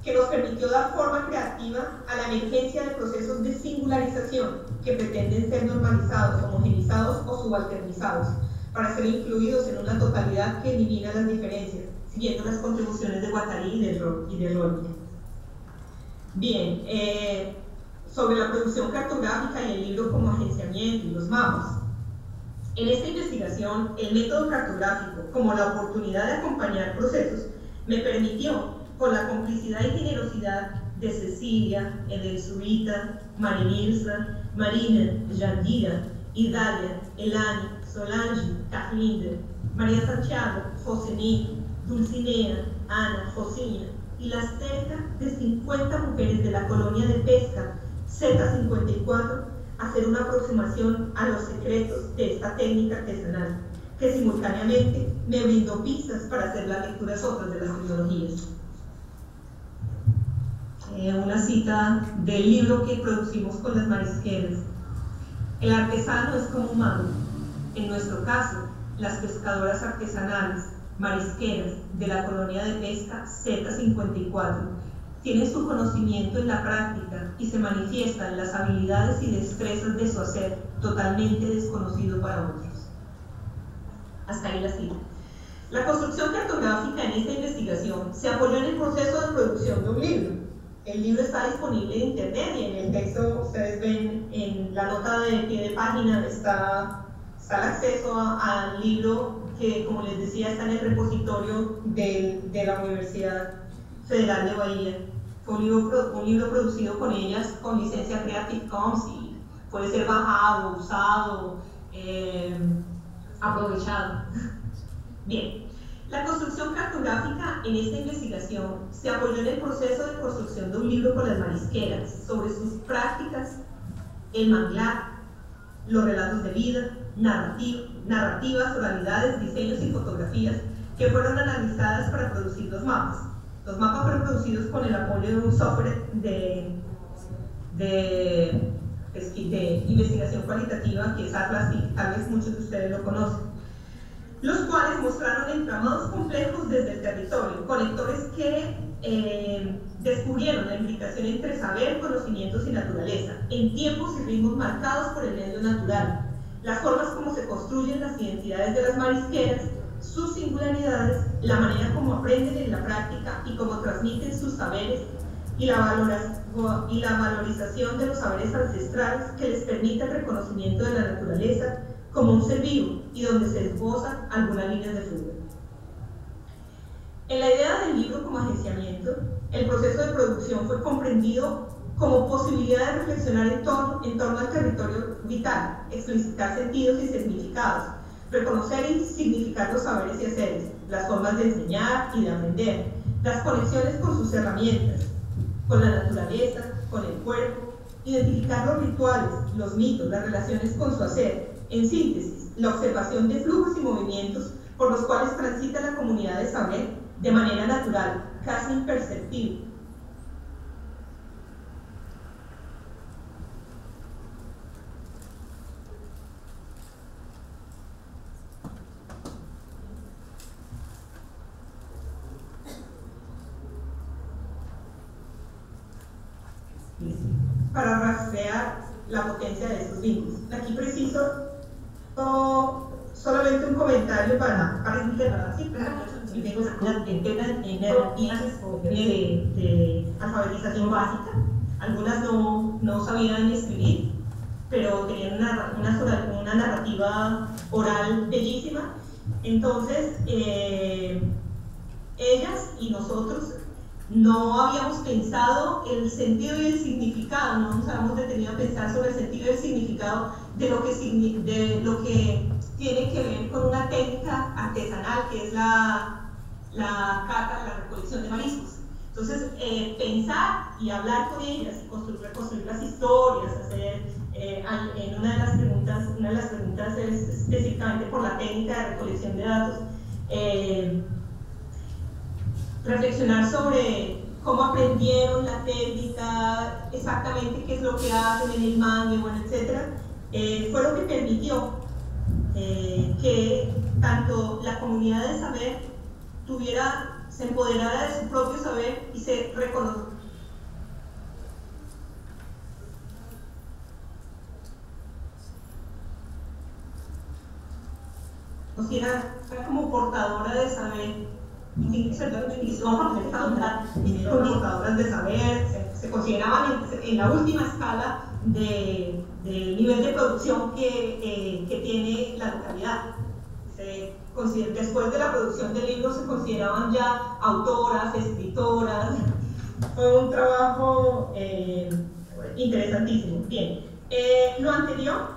que nos permitió dar forma creativa a la emergencia de procesos de singularización que pretenden ser normalizados, homogenizados o subalternizados, para ser incluidos en una totalidad que elimina las diferencias, siguiendo las contribuciones de Guattari y de, y Bien, eh, sobre la producción cartográfica y el libro como agenciamiento y los mapas. En esta investigación, el método cartográfico, como la oportunidad de acompañar procesos, me permitió, con la complicidad y generosidad de Cecilia, Edelzurita, Marinilsa, Marina, Yandira, Idalia, Elani, Solange, Carlinde, María Santiago, Josení, Dulcinea, Ana, Josina y las cerca de 50 mujeres de la colonia de pesca Z54 hacer una aproximación a los secretos de esta técnica artesanal, que simultáneamente me brindó pistas para hacer las lecturas otras de las tecnologías. Eh, una cita del libro que producimos con las marisqueras. El artesano es como un mago. En nuestro caso, las pescadoras artesanales, marisqueras de la colonia de pesca Z54 tiene su conocimiento en la práctica y se manifiesta en las habilidades y destrezas de su hacer, totalmente desconocido para otros. Hasta ahí la cita. La construcción cartográfica en esta investigación se apoyó en el proceso de producción de un libro. El libro está disponible en internet y en el texto ustedes ven en la nota de pie de página está, está el acceso al libro que, como les decía, está en el repositorio de, de la Universidad Federal de Bahía. Un libro, un libro producido con ellas con licencia Creative Commons y puede ser bajado, usado, eh, aprovechado. Bien, la construcción cartográfica en esta investigación se apoyó en el proceso de construcción de un libro con las marisqueras sobre sus prácticas, el manglar, los relatos de vida, narrativas, oralidades, diseños y fotografías que fueron analizadas para producir los mapas. Los mapas fueron producidos con el apoyo de un software de, de, de investigación cualitativa que es Atlas tal vez muchos de ustedes lo conocen los cuales mostraron entramados complejos desde el territorio, conectores que eh, descubrieron la implicación entre saber, conocimientos y naturaleza, en tiempos y ritmos marcados por el medio natural, las formas como se construyen las identidades de las marisqueras, sus singularidades, la manera como aprenden en la práctica y cómo transmiten sus saberes y la, valorización de los saberes ancestrales que les permite el reconocimiento de la naturaleza como un ser vivo y donde se esbozan algunas líneas de flujo. En la idea del libro como agenciamiento, el proceso de producción fue comprendido como posibilidad de reflexionar en torno, en torno al territorio vital, explicitar sentidos y significados, reconocer y significar los saberes y haceres, las formas de enseñar y de aprender, las conexiones con sus herramientas, con la naturaleza, con el cuerpo, identificar los rituales, los mitos, las relaciones con su hacer, en síntesis, la observación de flujos y movimientos por los cuales transita la comunidad de saber de manera natural, casi imperceptible. Para rastrear la potencia de esos vínculos. Aquí preciso solamente un comentario para, para integrar sí, claro, tengo de, de alfabetización básica, algunas no, no sabían escribir, pero tenían una, una, una narrativa oral bellísima. Entonces, eh, ellas y nosotros no habíamos pensado el sentido y el significado, no nos habíamos detenido a pensar sobre el sentido y el significado de lo que, de lo que tiene que ver con una técnica artesanal que es la, la cata, la recolección de mariscos. Entonces, eh, pensar y hablar con ellas, construir, reconstruir las historias, hacer, eh, en una de las preguntas, una de las preguntas es específicamente por la técnica de recolección de datos, eh, reflexionar sobre cómo aprendieron la técnica, exactamente qué es lo que hacen en el mangue, bueno, etc., eh, fue lo que permitió eh, que tanto la comunidad de saber tuviera, se empoderara de su propio saber y se reconociera como portadora de saber portadoras de saber, se, consideraban en, la última escala del nivel de producción que, eh, que tiene la localidad. después de la producción del libro se consideraban ya autoras, escritoras. Fue un trabajo eh, interesantísimo. Bien, eh, lo anterior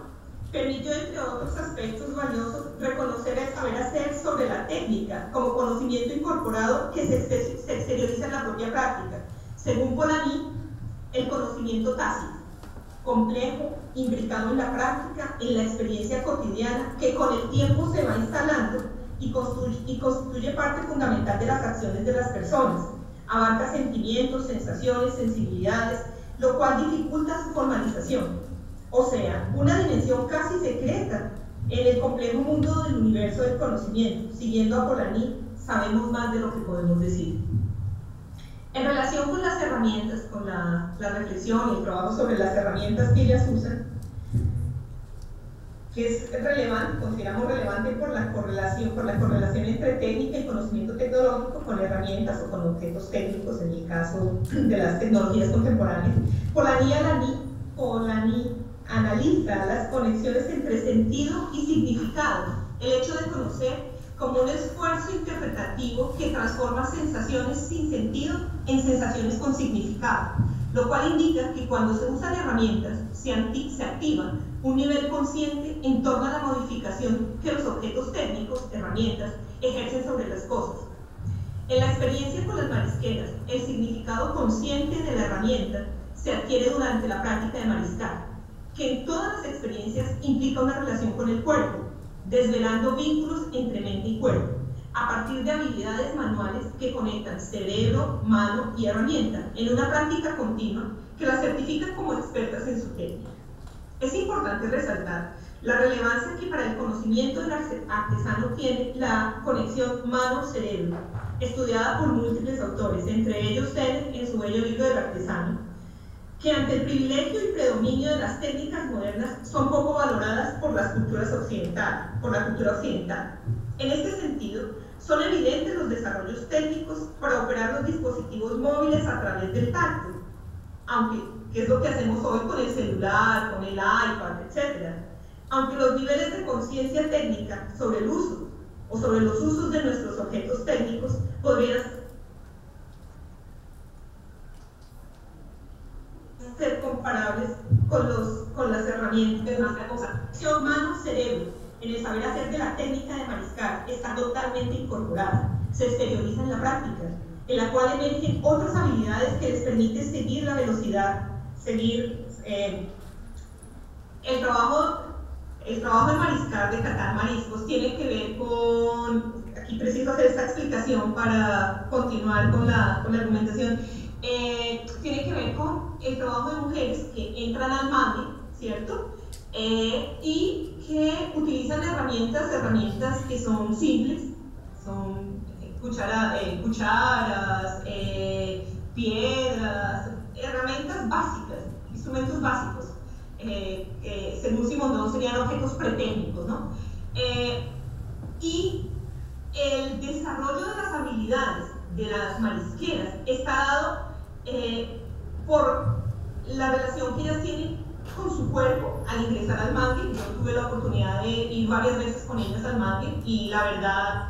permitió, entre otros aspectos valiosos, reconocer el saber hacer sobre la técnica como conocimiento incorporado que se, exterioriza en la propia práctica. Según Polanyi, el conocimiento tácito, complejo, implicado en la práctica, en la experiencia cotidiana, que con el tiempo se va instalando y construye, y constituye parte fundamental de las acciones de las personas. Abarca sentimientos, sensaciones, sensibilidades, lo cual dificulta su formalización o sea, una dimensión casi secreta en el complejo mundo del universo del conocimiento. Siguiendo a Polanyi, sabemos más de lo que podemos decir. En relación con las herramientas, con la, reflexión reflexión y el trabajo sobre las herramientas que ellas usan, que es relevante, consideramos relevante por la correlación, por la correlación entre técnica y conocimiento tecnológico con herramientas o con objetos técnicos, en el caso de las tecnologías contemporáneas. Polanyi, Polanyi analiza las conexiones entre sentido y significado, el hecho de conocer como un esfuerzo interpretativo que transforma sensaciones sin sentido en sensaciones con significado, lo cual indica que cuando se usan herramientas se, activa un nivel consciente en torno a la modificación que los objetos técnicos, herramientas, ejercen sobre las cosas. En la experiencia con las marisqueras, el significado consciente de la herramienta se adquiere durante la práctica de mariscar, que en todas las experiencias implica una relación con el cuerpo, desvelando vínculos entre mente y cuerpo, a partir de habilidades manuales que conectan cerebro, mano y herramienta, en una práctica continua que las certifica como expertas en su técnica. Es importante resaltar la relevancia que para el conocimiento del artesano tiene la conexión mano-cerebro, estudiada por múltiples autores, entre ellos Ted en su bello libro del artesano, que ante el privilegio y predominio de las técnicas modernas son poco valoradas por las culturas occidentales, por la cultura occidental. En este sentido, son evidentes los desarrollos técnicos para operar los dispositivos móviles a través del tacto, aunque que es lo que hacemos hoy con el celular, con el iPad, etc. Aunque los niveles de conciencia técnica sobre el uso o sobre los usos de nuestros objetos técnicos podrían ser comparables con, los, con las herramientas de nuestra cosa. Mano-cerebro en el saber hacer de la técnica de mariscar está totalmente incorporada, se exterioriza en la práctica, en la cual emergen otras habilidades que les permiten seguir la velocidad seguir eh, el trabajo el trabajo de mariscar, de catar mariscos, tiene que ver con, aquí preciso hacer esta explicación para continuar con la, con la argumentación, eh, tiene que ver con el trabajo de mujeres que entran al mangue, ¿cierto? Eh, y que utilizan herramientas, herramientas que son simples, son cuchara, cucharas, piedras, herramientas básicas, instrumentos básicos. Eh, eh, según Simondon serían objetos pretécnicos, ¿no? Eh, y el desarrollo de las habilidades de las marisqueras está dado por la relación que ellas tienen con su cuerpo al ingresar al mangue. Yo tuve la oportunidad de ir varias veces con ellas al mangue y la verdad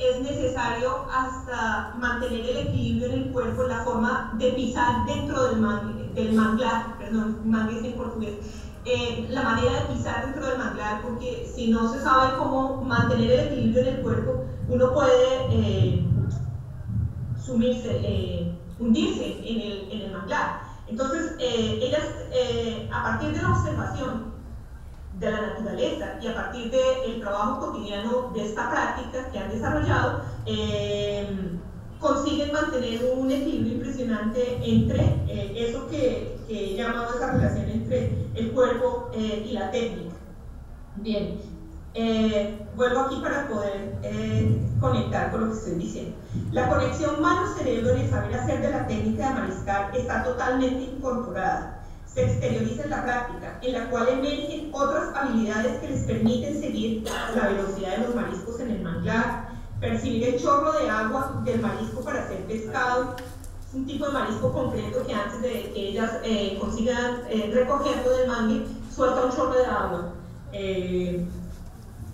es necesario hasta mantener el equilibrio en el cuerpo, la forma de pisar dentro del, del manglar, perdón, mangue en portugués, eh, la manera de pisar dentro del manglar, porque si no se sabe cómo mantener el equilibrio en el cuerpo, uno puede eh, sumirse, eh, hundirse en el, en el manglar. Entonces, ellas, a partir de la observación, de la naturaleza y a partir del trabajo cotidiano de esta práctica que han desarrollado, eh, consiguen mantener un equilibrio impresionante entre eh, eso que, que, he llamado esa relación entre el cuerpo eh, y la técnica. Bien, vuelvo aquí para poder conectar con lo que estoy diciendo. La conexión mano-cerebro en el saber hacer de la técnica de mariscar está totalmente incorporada se exterioriza en la práctica, en la cual emergen otras habilidades que les permiten seguir la velocidad de los mariscos en el manglar, percibir el chorro de agua del marisco para hacer pescado, es un tipo de marisco concreto que antes de que ellas eh, consigan eh, recogerlo del mangue, suelta un chorro de agua.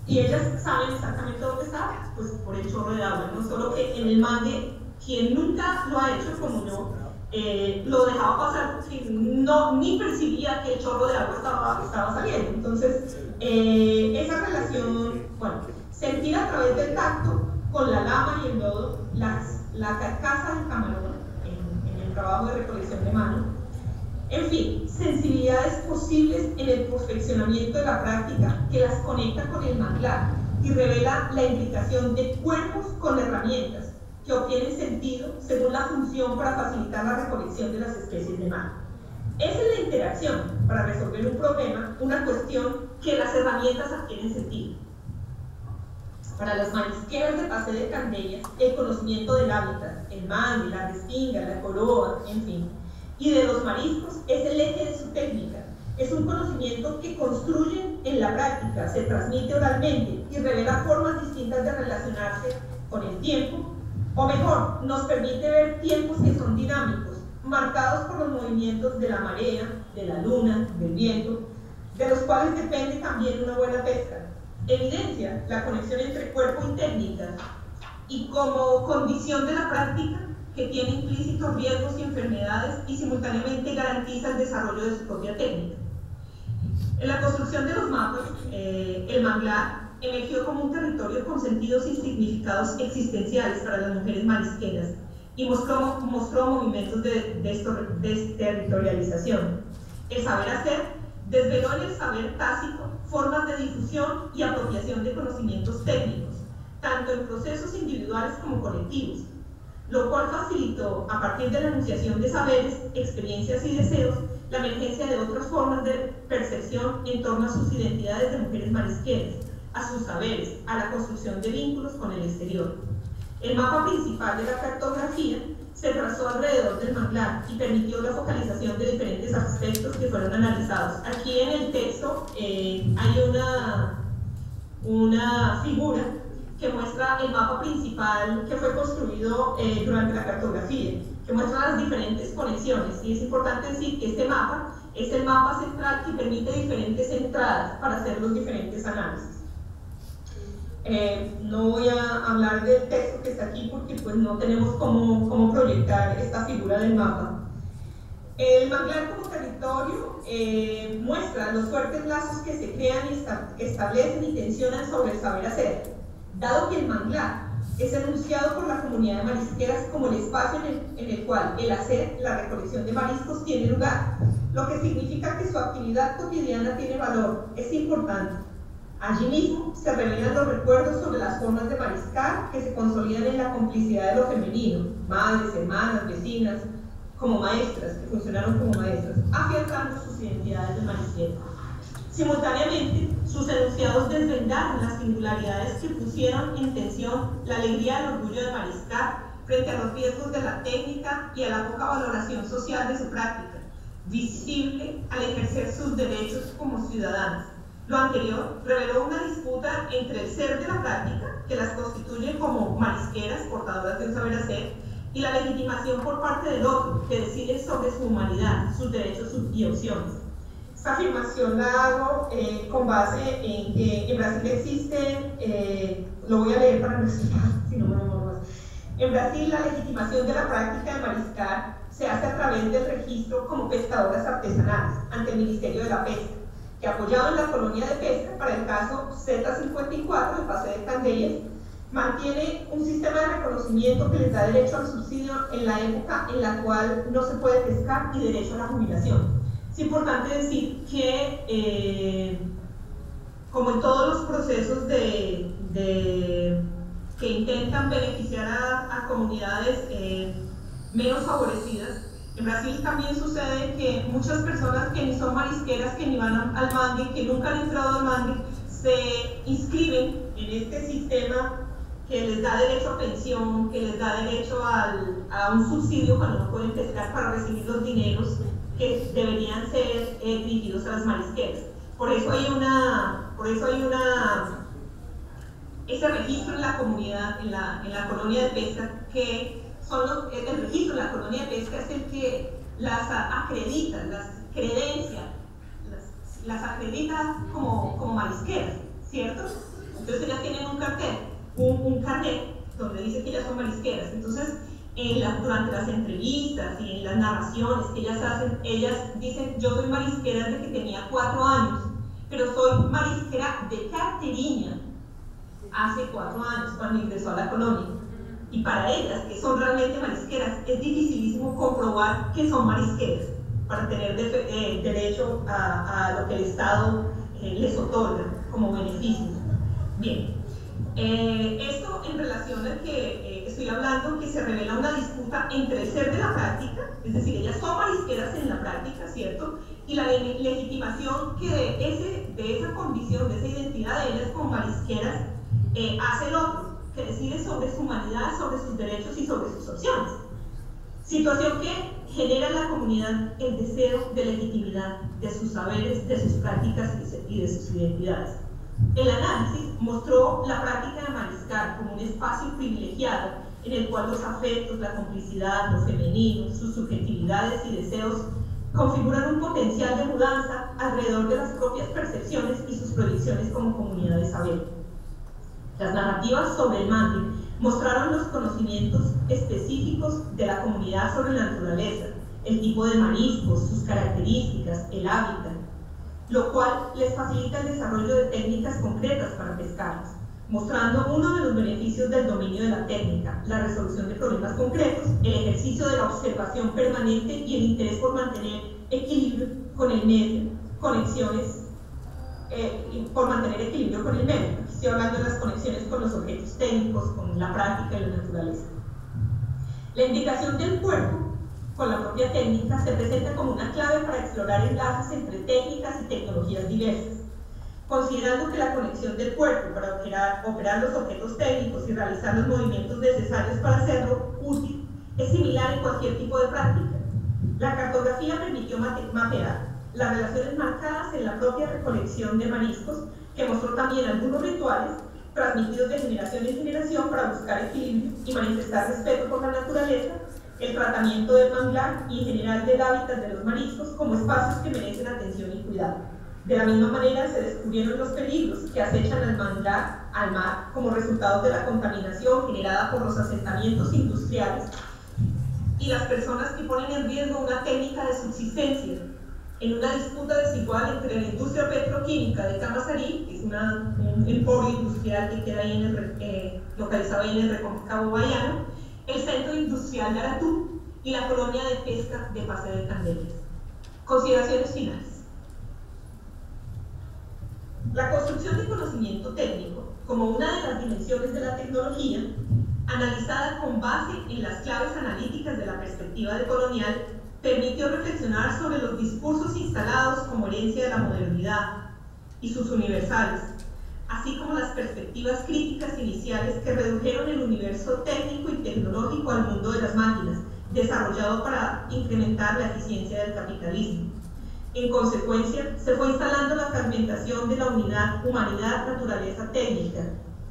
Y ellas saben exactamente dónde está, pues por el chorro de agua, no solo que en el mangue, quien nunca lo ha hecho como yo, eh, lo dejaba pasar no, ni percibía que el chorro de agua estaba, estaba saliendo. Entonces, eh, esa relación, bueno, sentir a través del tacto con la lama y el lodo las, la carcasa del camarón en, en el trabajo de recolección de mano. En fin, sensibilidades posibles en el perfeccionamiento de la práctica que las conecta con el manglar y revela la implicación de cuerpos con herramientas que obtienen sentido según la función para facilitar la recolección de las especies de mar. Esa es la interacción para resolver un problema, una cuestión que las herramientas adquieren sentido. Para las marisqueras de pase de candellas, el conocimiento del hábitat, el mangue, la respinga, la coroa, en fin, y de los mariscos es el eje de su técnica, Es un conocimiento que construye en la práctica, se transmite oralmente y revela formas distintas de relacionarse con el tiempo, o mejor, nos permite ver tiempos que son dinámicos, marcados por los movimientos de la marea, de la luna, del viento, de los cuales depende también una buena pesca. Evidencia la conexión entre cuerpo y técnica y como condición de la práctica que tiene implícitos riesgos y enfermedades y simultáneamente garantiza el desarrollo de su propia técnica. En la construcción de los mapas, eh, el manglar emergió como un territorio con sentidos y significados existenciales para las mujeres marisqueras y mostró, mostró movimientos de, desterritorialización. El saber hacer desveló en el saber tácito formas de difusión y apropiación de conocimientos técnicos, tanto en procesos individuales como colectivos, lo cual facilitó, a partir de la enunciación de saberes, experiencias y deseos, la emergencia de otras formas de percepción en torno a sus identidades de mujeres marisqueras, a sus saberes, a la construcción de vínculos con el exterior. El mapa principal de la cartografía se trazó alrededor del manglar y permitió la focalización de diferentes aspectos que fueron analizados. Aquí en el texto eh, hay una, una figura que muestra el mapa principal que fue construido eh, durante la cartografía, que muestra las diferentes conexiones. Y es importante decir que este mapa es el mapa central que permite diferentes entradas para hacer los diferentes análisis. Eh, no voy a hablar del texto que está aquí porque pues no tenemos cómo, cómo proyectar esta figura del mapa. El manglar como territorio eh, muestra los fuertes lazos que se crean y establecen y tensionan sobre el saber hacer dado que el manglar es enunciado por la comunidad de marisqueras como el espacio en el, cual el hacer, la recolección de mariscos tiene lugar, lo que significa que su actividad cotidiana tiene valor, es importante. Allí mismo se revelan los recuerdos sobre las formas de mariscar que se consolidan en la complicidad de lo femenino, madres, hermanas, vecinas, como maestras, que funcionaron como maestras, afianzando sus identidades de marisqueras. Simultáneamente, sus enunciados desvendaron las singularidades que pusieron en tensión la alegría del orgullo de mariscar frente a los riesgos de la técnica y a la poca valoración social de su práctica, visible al ejercer sus derechos como ciudadanos. Lo anterior reveló una disputa entre el ser de la práctica, que las constituye como marisqueras, portadoras de un saber hacer, y la legitimación por parte del otro, que decide sobre su humanidad, sus derechos y opciones. Esta afirmación la hago eh, con base en que en Brasil existe, eh, lo voy a leer para no si no me más. En Brasil la legitimación de la práctica de mariscar se hace a través del registro como pescadoras artesanales ante el Ministerio de la Pesca, que apoyado en la colonia de pesca para el caso Z54, el pase de Candellas, mantiene un sistema de reconocimiento que les da derecho al subsidio en la época en la cual no se puede pescar y derecho a la jubilación. Es importante decir que, eh, como en todos los procesos de, que intentan beneficiar a, comunidades eh, menos favorecidas, en Brasil también sucede que muchas personas que ni son marisqueras, que ni van al mangue, que nunca han entrado al mangue, se inscriben en este sistema que les da derecho a pensión, que les da derecho a un subsidio cuando no pueden pescar para recibir los dineros que deberían ser eh, dirigidos a las marisqueras. Por eso hay una, por eso hay una, ese registro en la comunidad, en la, en la colonia de pesca, que son los, el registro en la colonia de pesca es el que las acredita, las credencia, las, las acredita como, como marisqueras, ¿cierto? Entonces ellas tienen un cartel, un, un carnet donde dice que ellas son marisqueras. Entonces, durante las entrevistas y en las narraciones que ellas hacen, ellas dicen, yo soy marisquera desde que tenía cuatro años, pero soy marisquera de carteriña hace cuatro años cuando ingresó a la colonia. Y para ellas, que son realmente marisqueras, es dificilísimo comprobar que son marisqueras para tener eh, derecho a, lo que el Estado eh, les otorga como beneficio. Bien, eh, esto en relación a que estoy hablando que se revela una disputa entre el ser de la práctica, es decir, ellas son marisqueras en la práctica, ¿cierto? Y la legitimación que de, ese, de esa condición, de esa identidad de ellas como marisqueras, eh, hace el otro, que decide sobre su humanidad, sobre sus derechos y sobre sus opciones. Situación que genera en la comunidad el deseo de legitimidad de sus saberes, de sus prácticas y de sus identidades. El análisis mostró la práctica de mariscar como un espacio privilegiado en el cual los afectos, la complicidad, lo femenino, sus subjetividades y deseos configuran un potencial de mudanza alrededor de las propias percepciones y sus proyecciones como comunidad de saber. Las narrativas sobre el mangue mostraron los conocimientos específicos de la comunidad sobre la naturaleza, el tipo de mariscos, sus características, el hábitat, lo cual les facilita el desarrollo de técnicas concretas para pescarlos, mostrando uno de los beneficios del dominio de la técnica, la resolución de problemas concretos, el ejercicio de la observación permanente y el interés por mantener equilibrio con el medio, conexiones, eh, por mantener equilibrio con el medio. Estoy hablando de las conexiones con los objetos técnicos, con la práctica y la naturaleza. La indicación del cuerpo con la propia técnica se presenta como una clave para explorar enlaces entre técnicas y tecnologías diversas. Considerando que la conexión del cuerpo para operar, los objetos técnicos y realizar los movimientos necesarios para hacerlo útil es similar en cualquier tipo de práctica. La cartografía permitió mapear las relaciones marcadas en la propia recolección de mariscos que mostró también algunos rituales transmitidos de generación en generación para buscar equilibrio y manifestar respeto por la naturaleza, el tratamiento del manglar y en general del hábitat de los mariscos como espacios que merecen atención y cuidado. De la misma manera se descubrieron los peligros que acechan al manglar, al mar, como resultado de la contaminación generada por los asentamientos industriales y las personas que ponen en riesgo una técnica de subsistencia en una disputa desigual entre la industria petroquímica de Camasarí, que es una, un emporio industrial que queda ahí en el, eh, localizado ahí en el Cabo Bayano, el centro industrial de Aratú y la colonia de pesca de Pase de Candelas. Consideraciones finales. La construcción de conocimiento técnico como una de las dimensiones de la tecnología, analizada con base en las claves analíticas de la perspectiva de colonial, permitió reflexionar sobre los discursos instalados como herencia de la modernidad y sus universales, así como las perspectivas críticas iniciales que redujeron el universo técnico y tecnológico al mundo de las máquinas, desarrollado para incrementar la eficiencia del capitalismo. En consecuencia, se fue instalando la fragmentación de la unidad humanidad-naturaleza-técnica,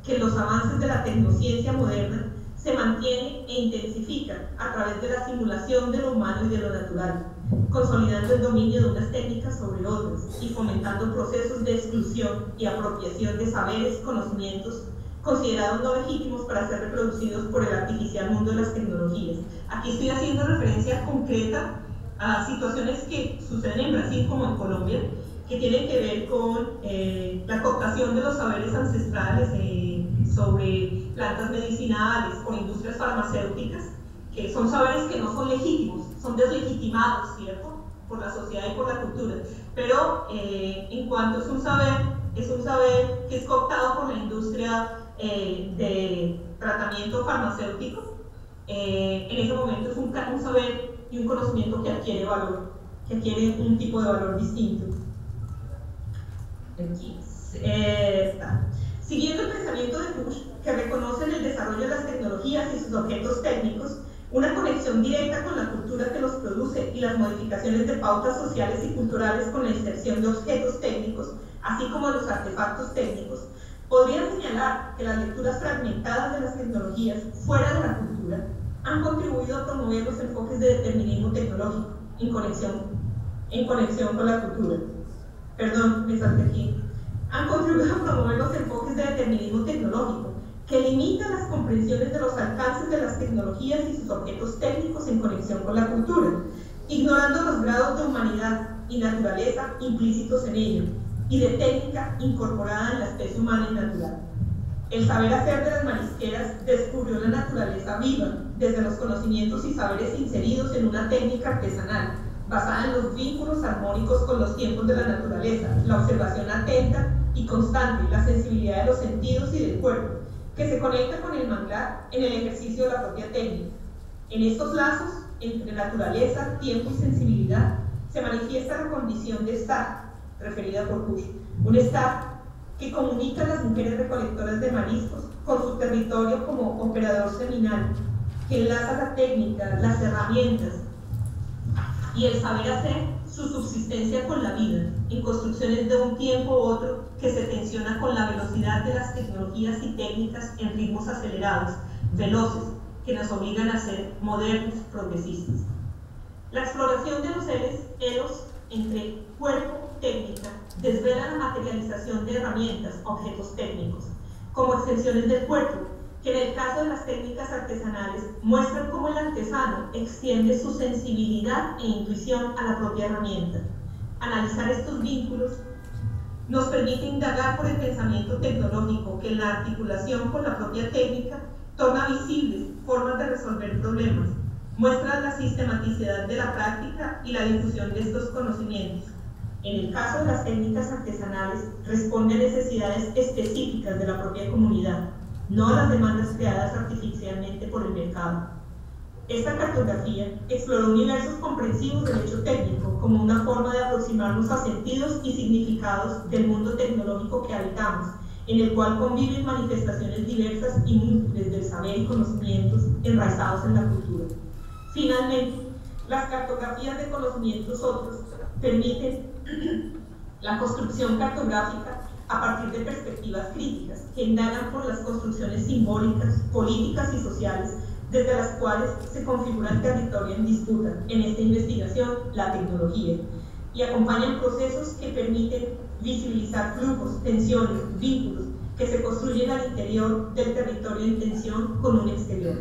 que los avances de la tecnociencia moderna se mantiene e intensifica a través de la simulación de lo humano y de lo natural, consolidando el dominio de unas técnicas sobre otras y fomentando procesos de exclusión y apropiación de saberes, conocimientos considerados no legítimos para ser reproducidos por el artificial mundo de las tecnologías. Aquí estoy haciendo referencia concreta a situaciones que suceden en Brasil como en Colombia, que tienen que ver con eh, la cooptación de los saberes ancestrales eh, sobre plantas medicinales por industrias farmacéuticas, que son saberes que no son legítimos, son deslegitimados, ¿cierto? Por la sociedad y por la cultura. Pero eh, en cuanto es un saber, es un saber que es cooptado por la industria de tratamiento farmacéutico, en ese momento es un, un saber y un conocimiento que adquiere valor, que adquiere un tipo de valor distinto. Siguiendo el pensamiento de Bush, que reconoce en el desarrollo de las tecnologías y sus objetos técnicos una conexión directa con la cultura que los produce y las modificaciones de pautas sociales y culturales con la inserción de objetos técnicos, así como los artefactos técnicos, podría señalar que las lecturas fragmentadas de las tecnologías fuera de la cultura han contribuido a promover los enfoques de determinismo tecnológico en conexión, en conexión con la cultura perdón, me salté aquí, han contribuido a promover los enfoques de determinismo tecnológico, que limitan las comprensiones de los alcances de las tecnologías y sus objetos técnicos en conexión con la cultura, ignorando los grados de humanidad y naturaleza implícitos en ello, y de técnica incorporada en la especie humana y natural. El saber hacer de las marisqueras descubrió la naturaleza viva desde los conocimientos y saberes inseridos en una técnica artesanal, basada en los vínculos armónicos con los tiempos de la naturaleza, la observación atenta y constante, la sensibilidad de los sentidos y del cuerpo, que se conecta con el manglar en el ejercicio de la propia técnica. En estos lazos entre naturaleza, tiempo y sensibilidad se manifiesta la condición de estar, referida por Bush, un estar que comunica a las mujeres recolectoras de mariscos con su territorio como operador seminal, que enlaza la técnica, las herramientas, y el saber hacer su subsistencia con la vida, en construcciones de un tiempo u otro que se tensiona con la velocidad de las tecnologías y técnicas en ritmos acelerados, veloces, que nos obligan a ser modernos, progresistas. La exploración de los seres, elos, entre cuerpo técnica, desvela la materialización de herramientas, objetos técnicos, como extensiones del cuerpo, que en el caso de las técnicas artesanales muestran cómo el artesano extiende su sensibilidad e intuición a la propia herramienta. Analizar estos vínculos nos permite indagar por el pensamiento tecnológico que la articulación con la propia técnica torna visibles formas de resolver problemas, muestra la sistematicidad de la práctica y la difusión de estos conocimientos. En el caso de las técnicas artesanales, responde a necesidades específicas de la propia comunidad, no a las demandas creadas artificialmente por el mercado. Esta cartografía exploró universos comprensivos del hecho técnico como una forma de aproximarnos a sentidos y significados del mundo tecnológico que habitamos, en el cual conviven manifestaciones diversas y múltiples del saber y conocimientos enraizados en la cultura. Finalmente, las cartografías de conocimientos otros permiten la construcción cartográfica a partir de perspectivas críticas que indagan por las construcciones simbólicas, políticas y sociales desde las cuales se configura el territorio en disputa, en esta investigación, la tecnología, y acompañan procesos que permiten visibilizar flujos, tensiones, vínculos que se construyen al interior del territorio en tensión con un exterior.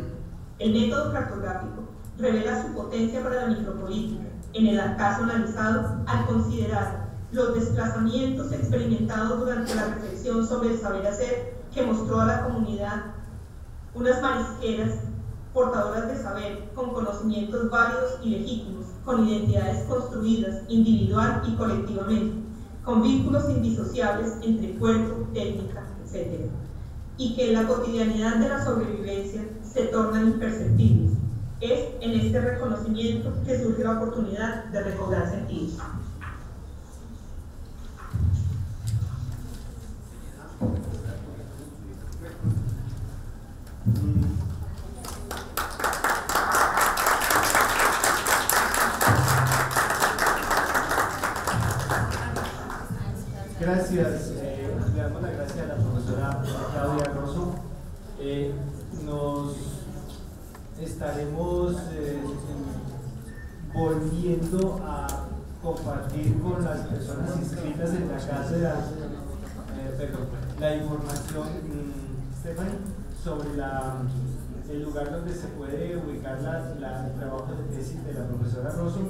El método cartográfico revela su potencia para la micropolítica, en el caso analizado al considerar los desplazamientos experimentados durante la reflexión sobre el saber hacer que mostró a la comunidad unas marisqueras portadoras de saber con conocimientos válidos y legítimos, con identidades construidas individual y colectivamente, con vínculos indisociables entre cuerpo, técnica, etc. Y que la cotidianidad de la sobrevivencia se tornan imperceptibles. Es en este reconocimiento que surge la oportunidad de recobrar sentidos. A compartir con las personas inscritas en la casa perdón, la información, mm, Stephanie, sobre la, el lugar donde se puede ubicar la, el trabajo de tesis de la profesora Rosso,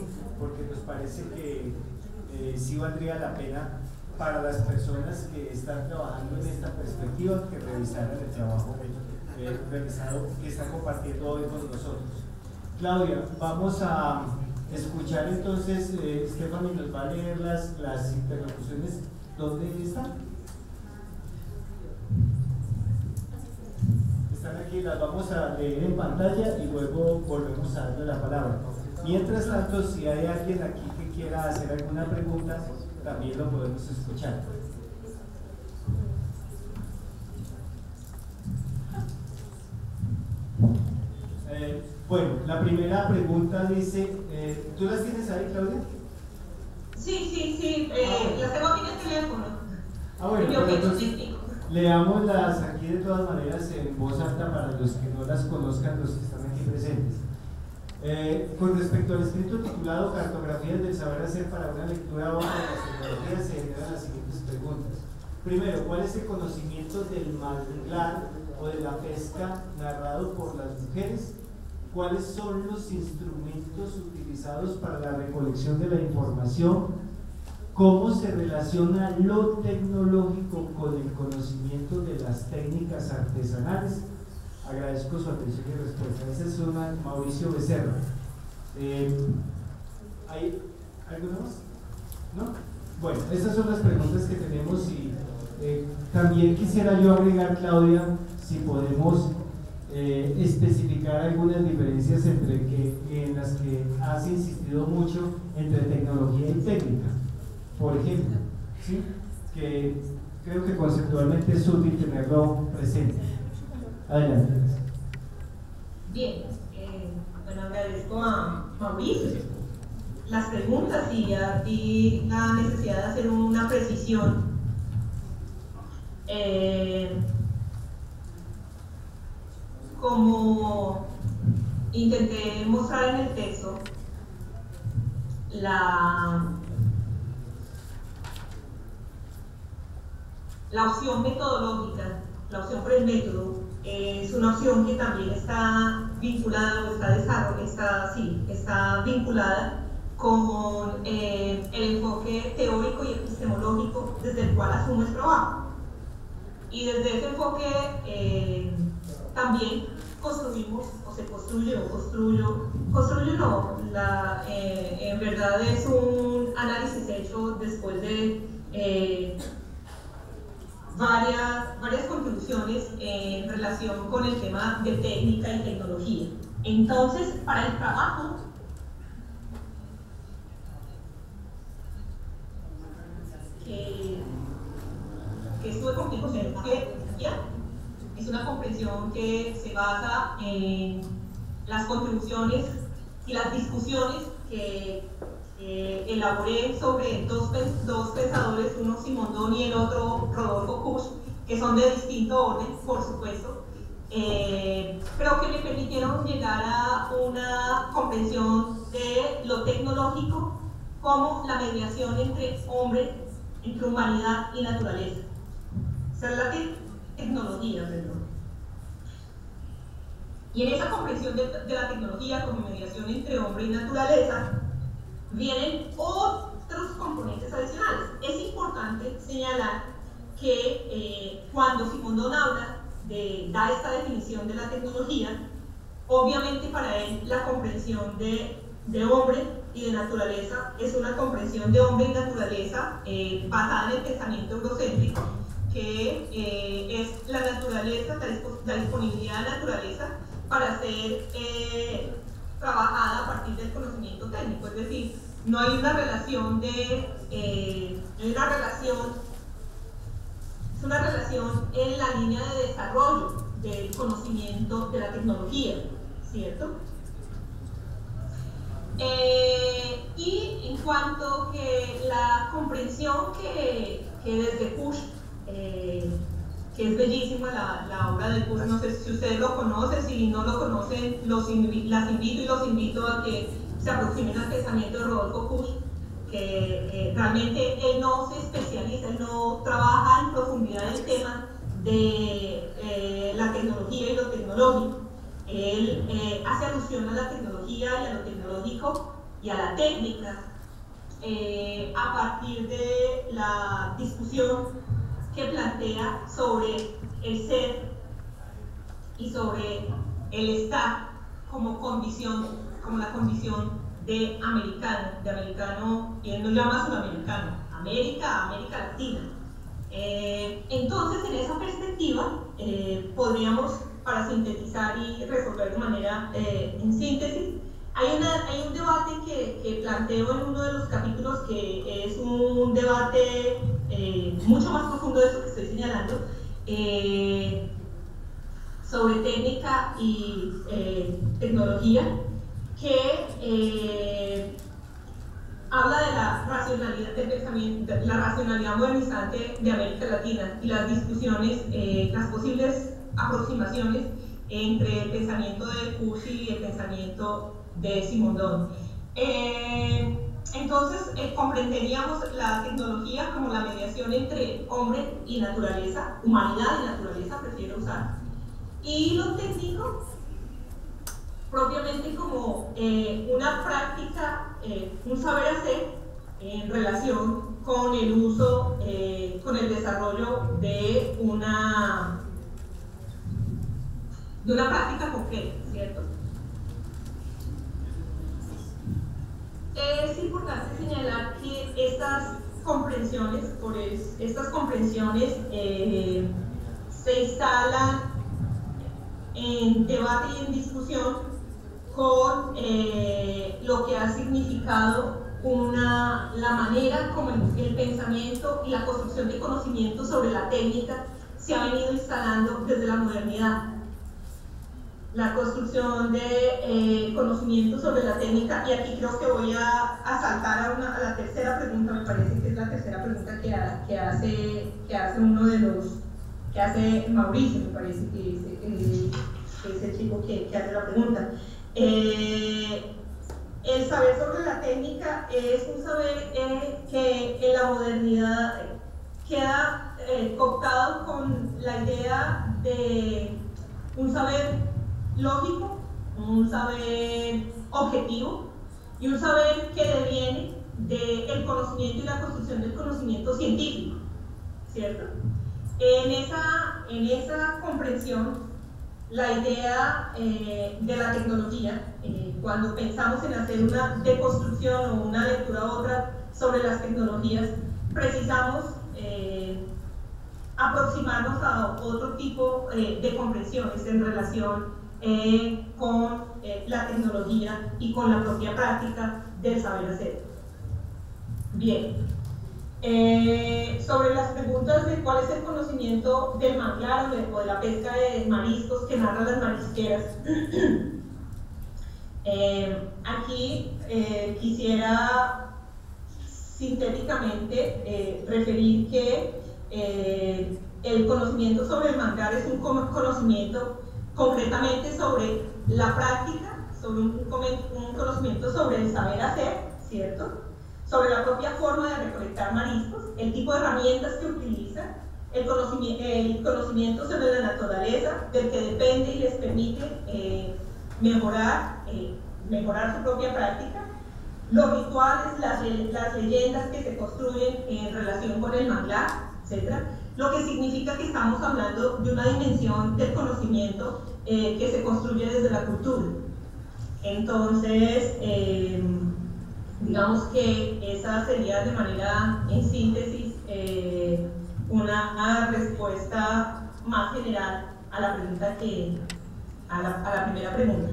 porque nos parece que sí valdría la pena para las personas que están trabajando en esta perspectiva que revisaron el trabajo eh, realizado que está compartiendo hoy con nosotros. Claudia, vamos a escuchar entonces, eh, nos va a leer las, las interlocuciones. ¿Dónde están? Están aquí, las vamos a leer en pantalla y luego volvemos a darle la palabra. Mientras tanto, si hay alguien aquí que quiera hacer alguna pregunta, también lo podemos escuchar. Eh, bueno, la primera pregunta dice, eh, ¿tú las tienes ahí, Claudia? Sí, sí, sí, eh, ah, las tengo aquí en el teléfono. Ah, bueno, pues entonces leámoslas aquí de todas maneras en voz alta para los que no las conozcan, los que están aquí presentes. Eh, con respecto al escrito titulado Cartografías del Saber Hacer para una lectura óptima de las tecnologías, se generan las siguientes preguntas. Primero, ¿cuál es el conocimiento del manglar o de la pesca narrado por las mujeres? ¿Cuáles son los instrumentos utilizados para la recolección de la información? ¿Cómo se relaciona lo tecnológico con el conocimiento de las técnicas artesanales? Agradezco su atención y respuesta. Esa es una Mauricio Becerra. Eh, ¿Hay alguna más? ¿No? Bueno, esas son las preguntas que tenemos y eh, también quisiera yo agregar, Claudia, si podemos eh, especificar algunas diferencias entre que, en las que has insistido mucho entre tecnología y técnica. Por ejemplo, ¿sí? que creo que conceptualmente es útil tenerlo presente. Adelante. Bien, eh, bueno, agradezco a Mauricio las preguntas y la necesidad de hacer una precisión. Eh, como intenté mostrar en el texto, la, la opción metodológica, la opción por el método, es una opción que también está vinculada o está, está, sí, está vinculada con eh, el enfoque teórico y epistemológico desde el cual asumo el trabajo. Y desde ese enfoque eh, también construimos, o se construye, o construyo, construyo no, la, eh, en verdad es un análisis hecho después de varias, varias contribuciones en relación con el tema de técnica y tecnología. Entonces, para el trabajo, que, que estuve contigo ya es una comprensión que se basa en las contribuciones y las discusiones que elaboré sobre dos, dos, pensadores, uno Simondón y el otro Rodolfo Kusch, que son de distinto orden, por supuesto, eh, pero que me permitieron llegar a una comprensión de lo tecnológico como la mediación entre hombre, entre humanidad y naturaleza. Es la tecnología, perdón. Y en esa comprensión de, la tecnología como mediación entre hombre y naturaleza, vienen otros componentes adicionales. Es importante señalar que eh, cuando Simondon habla de, da esta definición de la tecnología, obviamente para él la comprensión de, de hombre y de naturaleza es una comprensión de hombre y naturaleza eh, basada en el pensamiento eurocéntrico, que eh, es la naturaleza, la, disponibilidad de la naturaleza para ser trabajada a partir del conocimiento técnico, es decir, no hay una relación de, eh, una relación, es una relación en la línea de desarrollo del conocimiento de la tecnología, ¿cierto? Eh, y en cuanto que la comprensión que desde Push eh, que es bellísima la, la, obra de Push, no sé si ustedes lo conocen, si no lo conocen, los las invito y los invito a que se aproximen al pensamiento de Rodolfo Kusch, que realmente él no se especializa, él no trabaja en profundidad el tema de eh, la tecnología y lo tecnológico. Él eh, hace alusión a la tecnología y a lo tecnológico y a la técnica eh, a partir de la discusión que plantea sobre el ser y sobre el estar como condición, como la condición de americano, de americano, y él no llama sudamericano, América, América Latina. Eh, entonces, en esa perspectiva, eh, podríamos, para sintetizar y resolver de manera eh, en síntesis, hay, hay, un debate que, que, planteo en uno de los capítulos que es un debate eh, mucho más profundo de eso que estoy señalando, eh, sobre técnica y eh, tecnología, que habla de la racionalidad del pensamiento, la racionalidad modernizante de América Latina y las discusiones, las posibles aproximaciones entre el pensamiento de Cushy y el pensamiento de Simondon. Entonces, eh, comprenderíamos la tecnología como la mediación entre hombre y naturaleza, humanidad y naturaleza, prefiero usar, y lo técnico propiamente como eh, una práctica, eh, un saber hacer en relación con el uso, con el desarrollo de una, de una práctica concreta, ¿cierto? Es importante señalar que estas comprensiones, por estas comprensiones eh, se instalan en debate y en discusión con eh, lo que ha significado una, la manera como el, pensamiento y la construcción de conocimiento sobre la técnica se ha venido instalando desde la modernidad. La construcción de eh, conocimiento sobre la técnica y aquí creo que voy a, saltar a, una, a, la tercera pregunta, me parece que es la tercera pregunta que, hace, que hace uno de los, que hace Mauricio, me parece que es, eh, el chico que, hace la pregunta. Eh, el saber sobre la técnica es un saber que en la modernidad queda cooptado con la idea de un saber lógico, un saber objetivo y un saber que deviene del conocimiento y la construcción del conocimiento científico, ¿cierto? En esa, en esa comprensión, la idea eh, de la tecnología, eh, cuando pensamos en hacer una deconstrucción o una lectura otra sobre las tecnologías, precisamos eh, aproximarnos a otro tipo de comprensiones en relación eh, con eh, la tecnología y con la propia práctica del saber hacer. Bien, eh, sobre las preguntas de cuál es el conocimiento del manglar o de, la pesca de mariscos que narran las marisqueras, aquí quisiera sintéticamente referir que el conocimiento sobre el manglar es un conocimiento concretamente sobre la práctica, sobre un, conocimiento sobre el saber hacer, ¿cierto? Sobre la propia forma de recolectar mariscos, el tipo de herramientas que utiliza, el conocimiento, sobre la naturaleza, del que depende y les permite eh, mejorar, eh, mejorar su propia práctica, los rituales, las leyendas que se construyen en relación con el manglar, etc lo que significa que estamos hablando de una dimensión del conocimiento eh, que se construye desde la cultura. Entonces, eh, digamos que esa sería de manera, en síntesis, eh, una, respuesta más general a la pregunta que, a la, a la primera pregunta.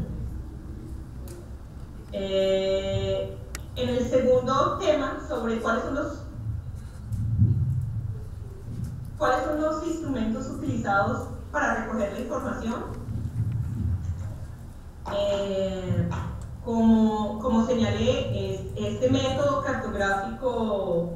en el segundo tema, sobre cuáles son los ¿Cuáles son los instrumentos utilizados para recoger la información? Eh, como, como, señalé, este método cartográfico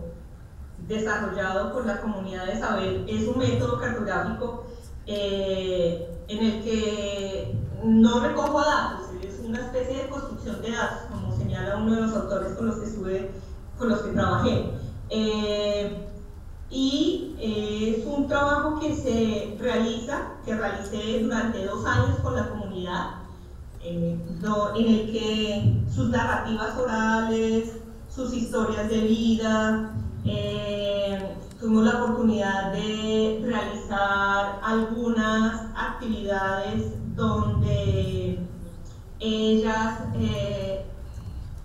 desarrollado por la comunidad de saber es un método cartográfico eh, en el que no recojo datos, es una especie de construcción de datos, como señala uno de los autores con los que estuve, con los que trabajé. Eh, y eh, es un trabajo que se realiza, que realicé durante dos años con la comunidad, eh, en el que sus narrativas orales, sus historias de vida, eh, tuvimos la oportunidad de realizar algunas actividades donde ellas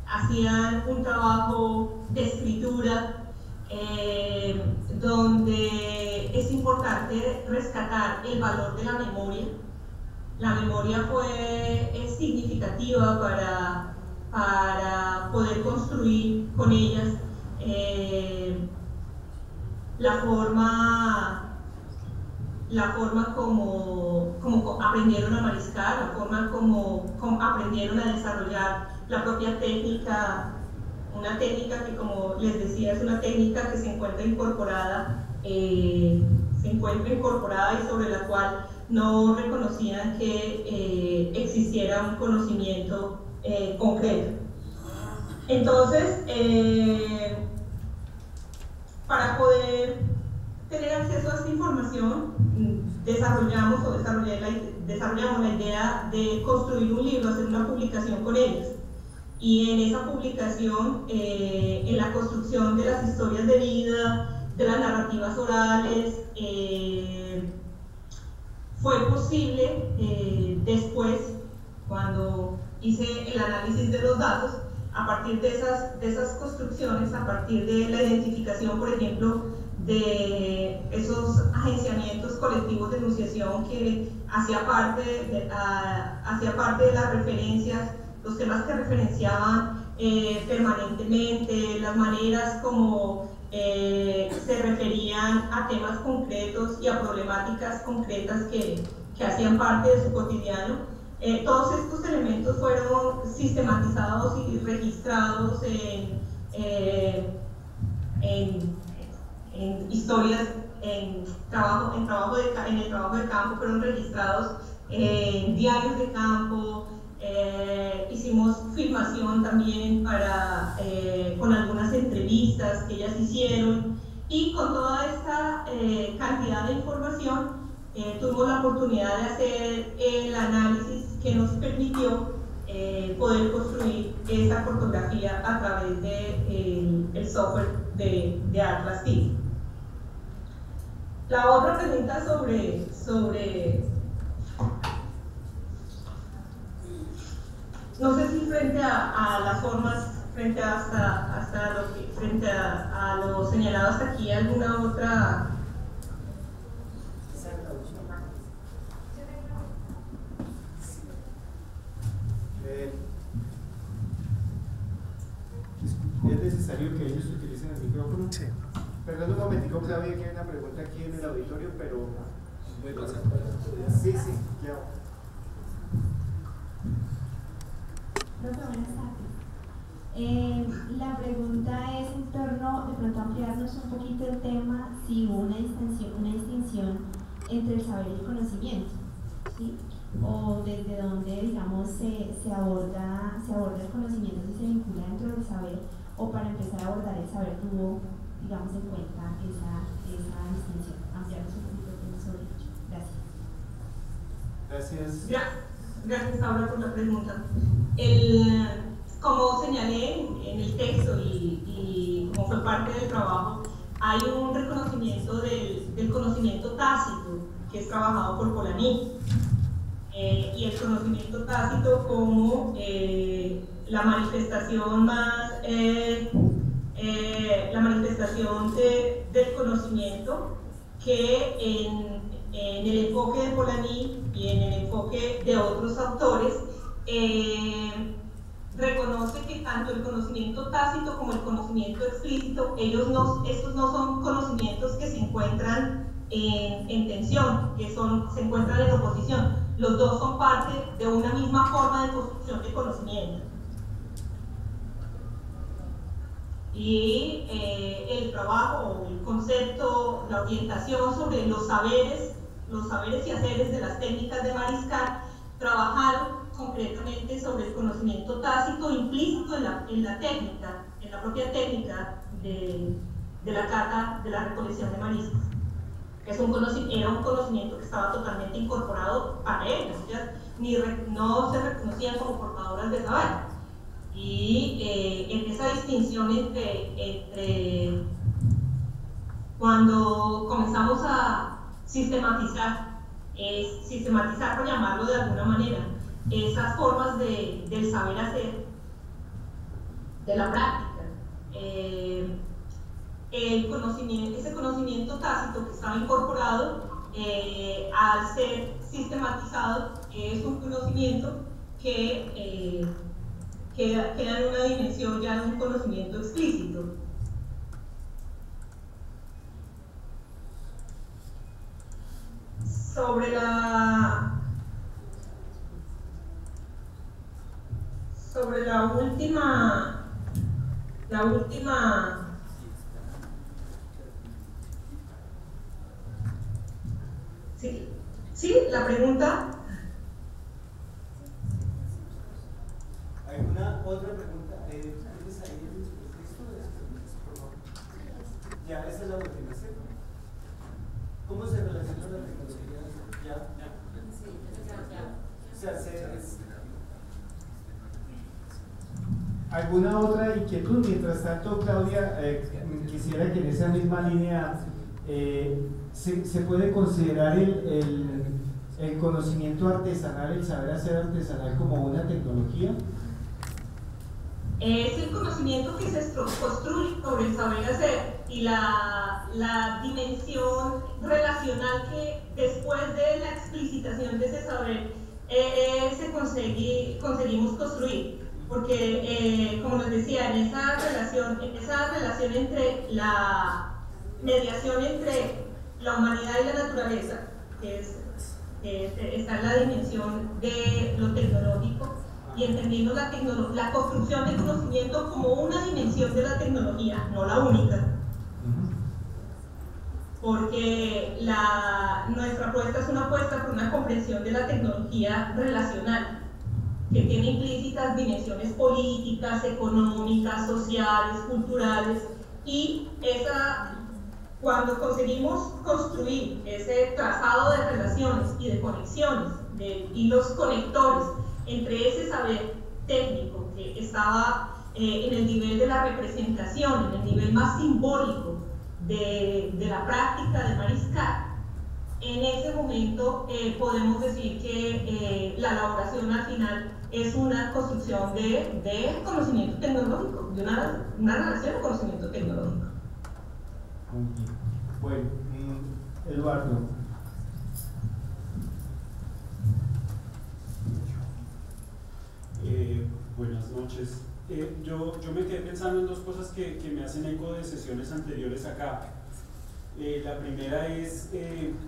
hacían un trabajo de escritura eh, donde es importante rescatar el valor de la memoria. La memoria fue, es significativa para, para poder construir con ellas eh, la forma la forma como, como, aprendieron a mariscar, la forma como, como aprendieron a desarrollar la propia técnica una técnica que como les decía es una técnica que se encuentra incorporada, eh, se encuentra incorporada y sobre la cual no reconocían que eh, existiera un conocimiento eh, concreto. Entonces, para poder tener acceso a esta información, desarrollamos o desarrollamos la idea de construir un libro, hacer una publicación con ellos y en esa publicación, eh, en la construcción de las historias de vida, de las narrativas orales, eh, fue posible eh, después, cuando hice el análisis de los datos, a partir de esas, de esas construcciones, a partir de la identificación, por ejemplo, de esos agenciamientos colectivos de enunciación que hacía parte parte de las referencias los temas que referenciaban eh, permanentemente, las maneras como eh, se referían a temas concretos y a problemáticas concretas que, que hacían parte de su cotidiano. Eh, todos estos elementos fueron sistematizados y registrados en, en, historias, en, trabajo, en, trabajo de, en el trabajo de campo, fueron registrados en diarios de campo, eh, hicimos filmación también para, con algunas entrevistas que ellas hicieron y con toda esta cantidad de información eh, tuvimos la oportunidad de hacer el análisis que nos permitió eh, poder construir esa fotografía a través del de, el software de, de Atlas Team. La otra pregunta sobre, sobre no sé si frente a, a las formas, frente hasta, hasta lo que, frente a, a lo señalado hasta aquí, alguna otra ¿Es necesario que ellos utilicen el micrófono? Sí. Perdón un momentico, sabía que hay una pregunta aquí en el auditorio, pero... Sí, sí, ya. Buenas tardes. Eh, la pregunta es en torno, de pronto ampliarnos un poquito el tema, si hubo una distinción, una distinción entre el saber y el conocimiento, ¿sí? o desde donde, digamos, se, se, aborda, se aborda el conocimiento, si se vincula dentro del saber, o para empezar a abordar el saber tuvo, digamos, en cuenta esa, esa distinción. Ampliarnos un poquito el tema sobre ello. Gracias. Gracias. Gracias, Laura, por la pregunta. El, como señalé en el texto y, como fue parte del trabajo, hay un reconocimiento del, conocimiento tácito que es trabajado por Polanyi eh, y el conocimiento tácito como eh, la manifestación más, eh, la manifestación de, del conocimiento que en, en, el enfoque de Polanyi y en el enfoque de otros autores reconoce que tanto el conocimiento tácito como el conocimiento explícito, ellos no, estos no son conocimientos que se encuentran en, en tensión, que son, se encuentran en oposición, los dos son parte de una misma forma de construcción de conocimiento. Y eh, el trabajo, el concepto, la orientación sobre los saberes, los saberes y haceres de las técnicas de Mariscal, trabajaron concretamente sobre el conocimiento tácito implícito en la, en la técnica, en la propia técnica de, de la carga de la recolección de mariscos es un era un conocimiento que estaba totalmente incorporado para ellas ni no se reconocían como portadoras de saber. Y eh, en esa distinción entre, entre cuando comenzamos a sistematizar, es sistematizar por llamarlo de alguna manera, esas formas de, del saber hacer, de la práctica. Eh, el conocimiento, ese conocimiento tácito que estaba incorporado eh, al ser sistematizado es un conocimiento que eh, queda, en una dimensión ya de un conocimiento explícito. Sobre la sobre la última la última Sí, sí, la pregunta. ¿Alguna otra pregunta? Eh, ¿Tienes ahí el texto por favor? Ya, esa es la última, ¿sí? ¿Cómo se relaciona la tecnología? ¿Ya? ¿Ya? O ¿Alguna otra inquietud? Mientras tanto, Claudia, eh, quisiera que en esa misma línea eh, ¿se, ¿se, puede considerar el, el, el, conocimiento artesanal, el saber hacer artesanal como una tecnología? Es el conocimiento que se construye sobre el saber hacer y la, la dimensión relacional que después de la explicitación de ese saber eh, se conseguí, conseguimos construir. Porque, eh, como les decía, en esa relación, en esa relación entre la mediación entre la humanidad y la naturaleza, que es está en la dimensión de lo tecnológico y entendiendo la, la construcción del conocimiento como una dimensión de la tecnología, no la única. Porque la, nuestra apuesta es una apuesta por una comprensión de la tecnología relacional, que tiene implícitas dimensiones políticas, económicas, sociales, culturales, y esa, cuando conseguimos construir ese trazado de relaciones y de conexiones, de hilos conectores, entre ese saber técnico que estaba eh, en el nivel de la representación, en el nivel más simbólico de, la práctica de mariscar, en ese momento eh, podemos decir que eh, la elaboración al final es una construcción de, conocimiento tecnológico, de una, una, relación de conocimiento tecnológico. Bueno, Eduardo, Eh, buenas noches. Eh, yo, yo, me quedé pensando en dos cosas que, que, me hacen eco de sesiones anteriores acá. Eh, la primera es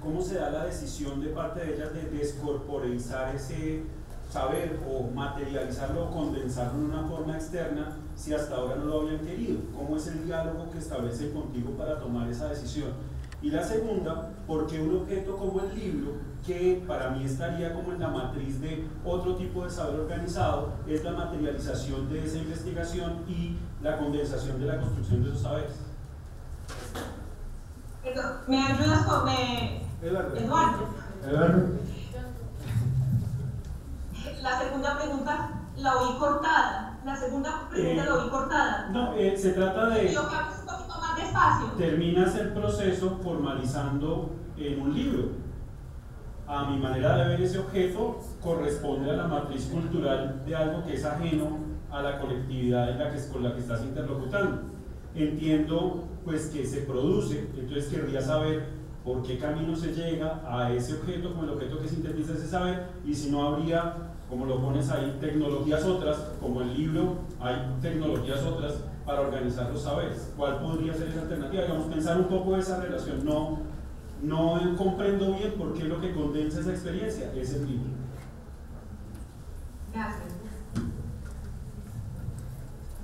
cómo se da la decisión de parte de ellas de descorporizar ese saber o materializarlo o condensarlo en una forma externa si hasta ahora no lo habían querido. ¿Cómo es el diálogo que establece contigo para tomar esa decisión? Y la segunda, porque un objeto como el libro que para mí estaría como en la matriz de otro tipo de saber organizado, es la materialización de esa investigación y la condensación de la construcción de esos saberes. ¿Me ayudas con Eduardo? Eduardo. La segunda pregunta la oí cortada. La segunda pregunta eh, la oí cortada. No, eh, se trata de... Yo un poquito más despacio. Terminas el proceso formalizando en un libro a mi manera de ver ese objeto, corresponde a la matriz cultural de algo que es ajeno a la colectividad en la que, con la que estás interlocutando. Entiendo pues que se produce, entonces querría saber por qué camino se llega a ese objeto como el objeto que sintetiza ese saber y si no habría, como lo pones ahí, tecnologías otras, como el libro, hay tecnologías otras para organizar los saberes. ¿Cuál podría ser esa alternativa? Digamos, pensar un poco esa relación, no no comprendo bien por qué lo que condensa esa experiencia es el libro. Gracias.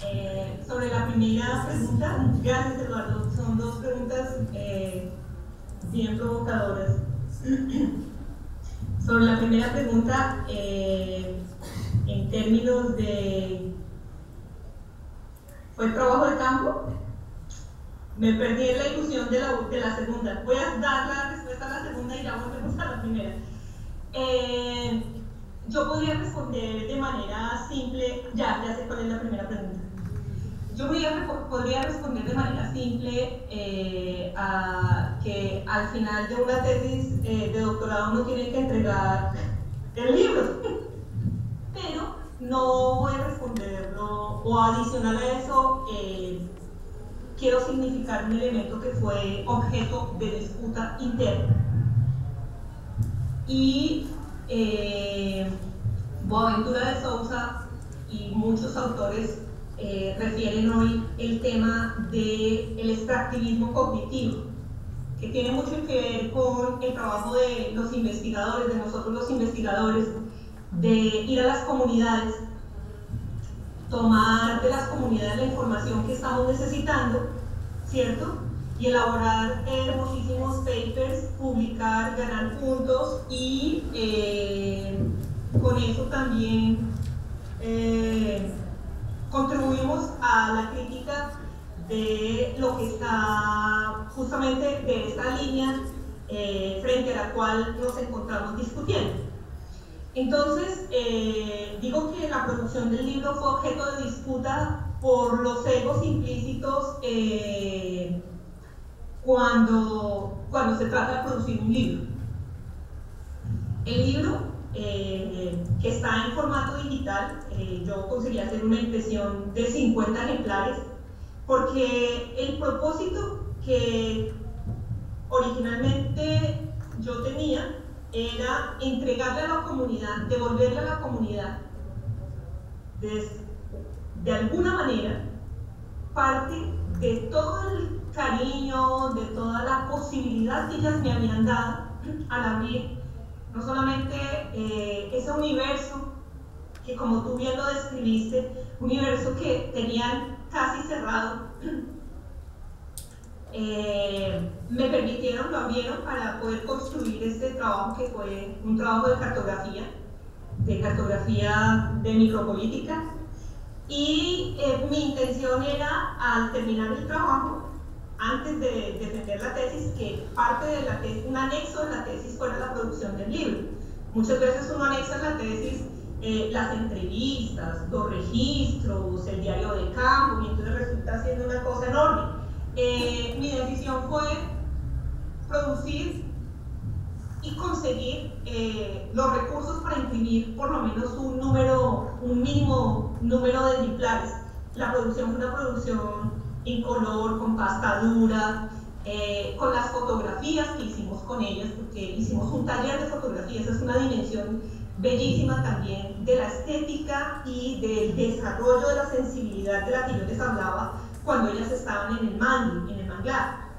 Eh, sobre la primera pregunta, gracias Eduardo, son dos preguntas eh, bien provocadoras. sobre la primera pregunta, eh, en términos de... ¿Fue trabajo de campo? Me perdí en la ilusión de la, de la segunda. Voy a dar la respuesta a la segunda y ya volvemos a la primera. Eh, yo podría responder de manera simple, ya, ya sé cuál es la primera pregunta. Yo podría, responder de manera simple eh, a que al final de una tesis eh, de doctorado uno tiene que entregar el libro, pero no voy a responderlo o adicional a eso quiero significar un elemento que fue objeto de disputa interna. Y eh, Boaventura de Sousa y muchos autores eh, refieren hoy el tema del el extractivismo cognitivo, que tiene mucho que ver con el trabajo de los investigadores, de nosotros los investigadores, de ir a las comunidades tomar de las comunidades la información que estamos necesitando, ¿cierto? Y elaborar hermosísimos papers, publicar, ganar puntos y eh, con eso también eh, contribuimos a la crítica de lo que está justamente de esta línea eh, frente a la cual nos encontramos discutiendo. Entonces, eh, digo que la producción del libro fue objeto de disputa por los egos implícitos eh, cuando, cuando se trata de producir un libro. El libro, eh, que está en formato digital, yo conseguí hacer una impresión de 50 ejemplares, porque el propósito que originalmente yo tenía era entregarle a la comunidad, devolverle a la comunidad, de, alguna manera, parte de todo el cariño, de toda la posibilidad que ellas me habían dado al abrir no solamente eh, ese universo que como tú bien lo describiste, universo que tenían casi cerrado, eh, me permitieron, lo abrieron para poder construir este trabajo que fue un trabajo de cartografía, de cartografía de micropolítica. Y eh, mi intención era, al terminar el trabajo, antes de defender la tesis, que parte de la tesis, un anexo de la tesis fuera la producción del libro. Muchas veces uno anexa en la tesis eh, las entrevistas, los registros, el diario de campo, y entonces resulta siendo una cosa enorme. Eh, mi decisión fue producir y conseguir eh, los recursos para imprimir por lo menos un número, un mínimo número de ejemplares. La producción fue una producción en color, con pasta dura, con las fotografías que hicimos con ellas, porque hicimos un taller de fotografías, es una dimensión bellísima también de la estética y del desarrollo de la sensibilidad de la que yo les hablaba cuando ellas estaban en el en el manglar.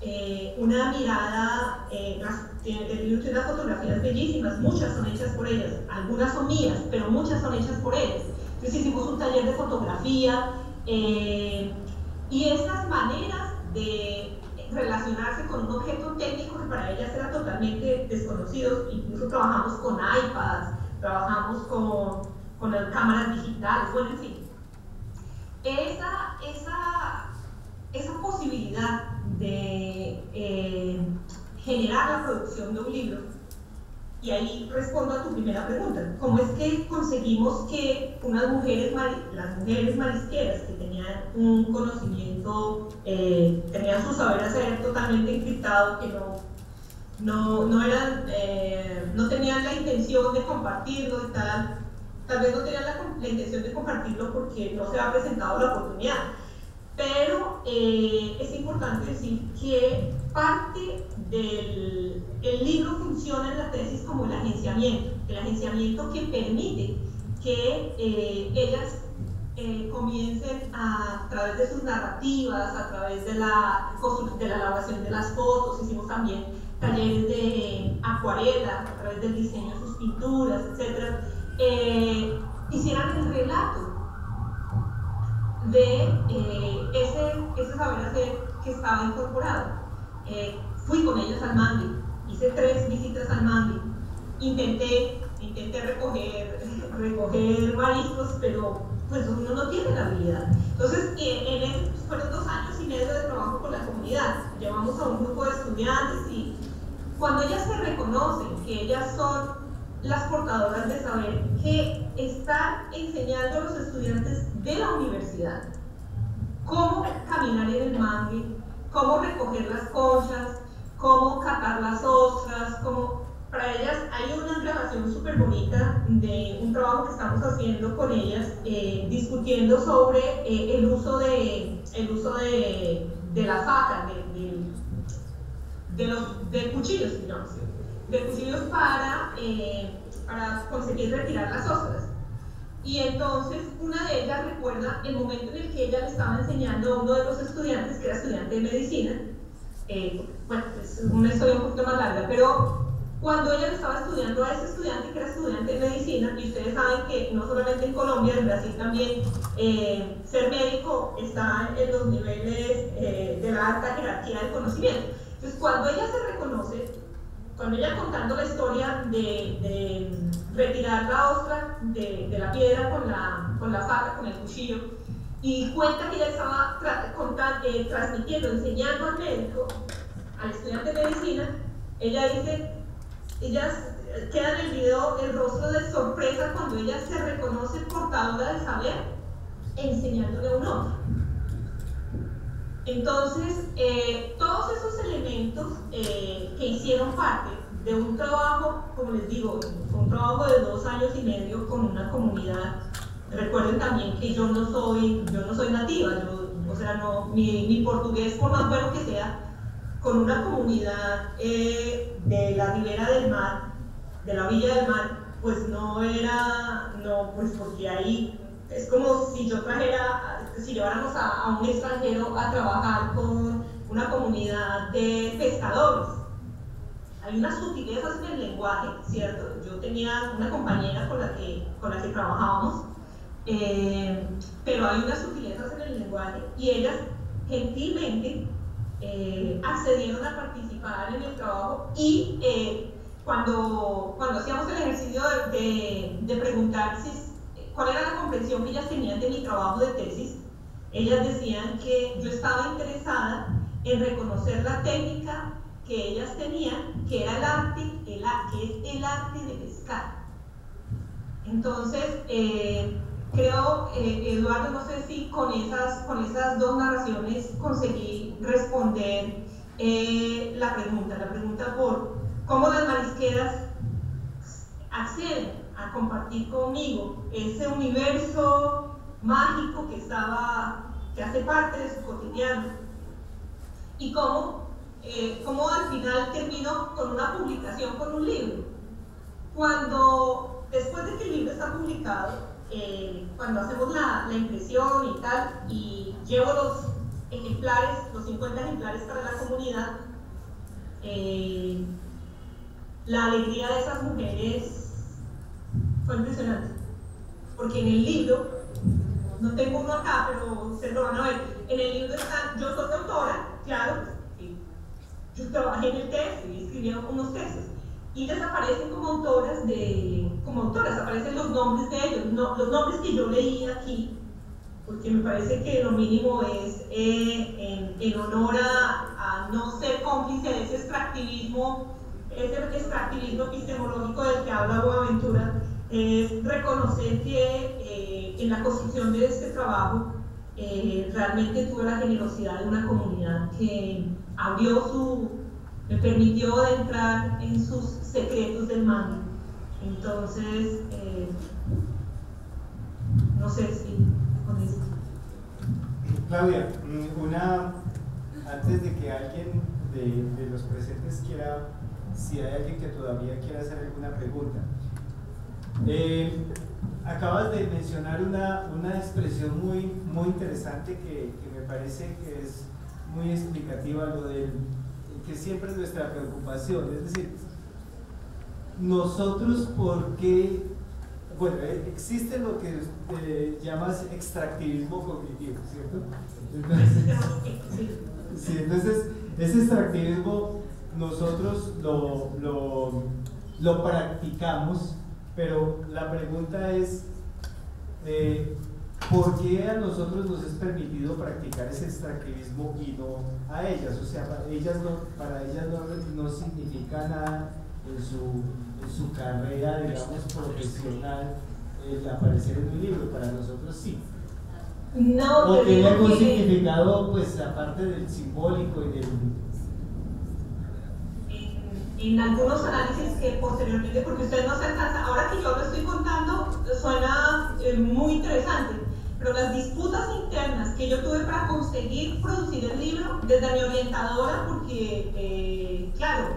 Eh, una mirada, eh, el libro tiene unas fotografías bellísimas, muchas son hechas por ellas, algunas son mías, pero muchas son hechas por ellas. Entonces hicimos un taller de fotografía eh, y esas maneras de relacionarse con un objeto técnico que para ellas era totalmente desconocido. Incluso trabajamos con iPads, trabajamos con, con cámaras digitales, bueno, en fin. Esa, esa, esa posibilidad de eh, generar la producción de un libro y ahí respondo a tu primera pregunta. ¿Cómo es que conseguimos que unas mujeres, las mujeres marisqueras que tenían un conocimiento, eh, tenían su saber hacer totalmente encriptado, que no, no, no, eran, eh, no tenían la intención de compartirlo y tal, tal vez no tenían la, intención de compartirlo porque no se ha presentado la oportunidad. Pero eh, es importante decir que parte del el libro funciona en la tesis como el agenciamiento, el agenciamiento que permite que eh, ellas eh, comiencen a, a, través de sus narrativas, a través de la, de la elaboración de las fotos, hicimos también talleres de acuarela, a través del diseño de sus pinturas, etc., eh, hicieran el relato de ese, ese saber hacer que estaba incorporado. Fui con ellos al Mangue, hice tres visitas al Mangue, intenté, intenté recoger, recoger mariscos, pero pues uno no tiene la habilidad. Entonces, en esos fueron dos años y medio de trabajo con la comunidad. Llevamos a un grupo de estudiantes y cuando ellas se reconocen que ellas son las portadoras de saber que están enseñando a los estudiantes de la universidad cómo caminar en el mangue, cómo recoger las conchas, cómo catar las ostras, cómo... Para ellas hay una grabación súper bonita de un trabajo que estamos haciendo con ellas, eh, discutiendo sobre eh, el uso de, el uso de, de la faca, de, de, los de cuchillos, digamos, cuchillos para, eh, para conseguir retirar las ostras. Y entonces una de ellas recuerda el momento en el que ella le estaba enseñando a uno de los estudiantes, que era estudiante de medicina, eh, bueno, es una historia un poquito más larga, pero cuando ella estaba estudiando a ese estudiante que era estudiante de medicina, y ustedes saben que no solamente en Colombia, en Brasil también, eh, ser médico está en los niveles eh, de la alta jerarquía del conocimiento. Entonces, cuando ella se reconoce, cuando ella contando la historia de, retirar la ostra de, la piedra con la, con la faca, con el cuchillo, y cuenta que ella estaba eh, transmitiendo, enseñando al médico, al estudiante de medicina, ella dice, ella queda en el video el rostro de sorpresa cuando ella se reconoce portadora de saber enseñándole a un hombre. Entonces, eh, todos esos elementos eh, que hicieron parte de un trabajo, como les digo, un trabajo de dos años y medio con una comunidad Recuerden también que yo no soy, yo no soy nativa, o sea, no, mi, portugués, por más bueno que sea, con una comunidad eh, de la ribera del mar, de la villa del mar, pues no era, no, pues porque ahí es como si yo trajera, si lleváramos a, a un extranjero a trabajar con una comunidad de pescadores. hay unas sutilezas en el lenguaje, ¿cierto? Yo tenía una compañera con la que, con la que trabajábamos, eh, pero hay unas sutilezas en el lenguaje y ellas gentilmente eh, accedieron a participar en el trabajo y eh, cuando, cuando hacíamos el ejercicio de, de, preguntar si, cuál era la comprensión que ellas tenían de mi trabajo de tesis, ellas decían que yo estaba interesada en reconocer la técnica que ellas tenían, que era el arte, el, que es el arte de pescar. Entonces, eh, creo, eh, Eduardo, no sé si con esas, con esas dos narraciones conseguí responder eh, la pregunta, la pregunta por cómo las marisqueras acceden a compartir conmigo ese universo mágico que estaba, que hace parte de su cotidiano y cómo eh, cómo al final termino con una publicación, con un libro. Cuando, después de que el libro está publicado, eh, cuando hacemos la, la, impresión y tal, y llevo los ejemplares, los 50 ejemplares para la comunidad, eh, la alegría de esas mujeres fue impresionante. Porque en el libro, no tengo uno acá, pero se lo van a ver, en el libro está, yo soy autora, claro, yo trabajé en el texto y escribía unos textos. Y ellas aparecen como autoras, de, como autoras, aparecen los nombres de ellos, los nombres que yo leí aquí, porque me parece que lo mínimo es eh, en, honor a, no ser cómplice de ese extractivismo, ese extractivismo epistemológico del que habla Buenaventura, es reconocer que eh, en la construcción de este trabajo eh, realmente tuve la generosidad de una comunidad que abrió su, me permitió entrar en sus secretos del mando. Entonces, eh, no sé si con eso. Claudia, una, antes de que alguien de, de, los presentes quiera, si hay alguien que todavía quiera hacer alguna pregunta. Eh, acabas de mencionar una, una expresión muy, muy interesante que, que me parece que es muy explicativa lo del que siempre es nuestra preocupación, es decir, nosotros por qué, bueno, eh, existe lo que eh, llamas extractivismo cognitivo, ¿cierto? Entonces, entonces ese extractivismo nosotros lo, lo, lo practicamos, pero la pregunta es, eh, ¿por qué a nosotros nos es permitido practicar ese extractivismo y no a ellas? O sea, para ellas no, para ellas no, significa nada en su, en su carrera, digamos, profesional el aparecer en un libro, para nosotros sí. No, o tiene algún significado, pues, aparte del simbólico y del en algunos análisis que posteriormente, porque usted no se alcanza, ahora que yo lo estoy contando, suena eh, muy interesante, pero las disputas internas que yo tuve para conseguir producir el libro, desde mi orientadora, porque, eh, claro,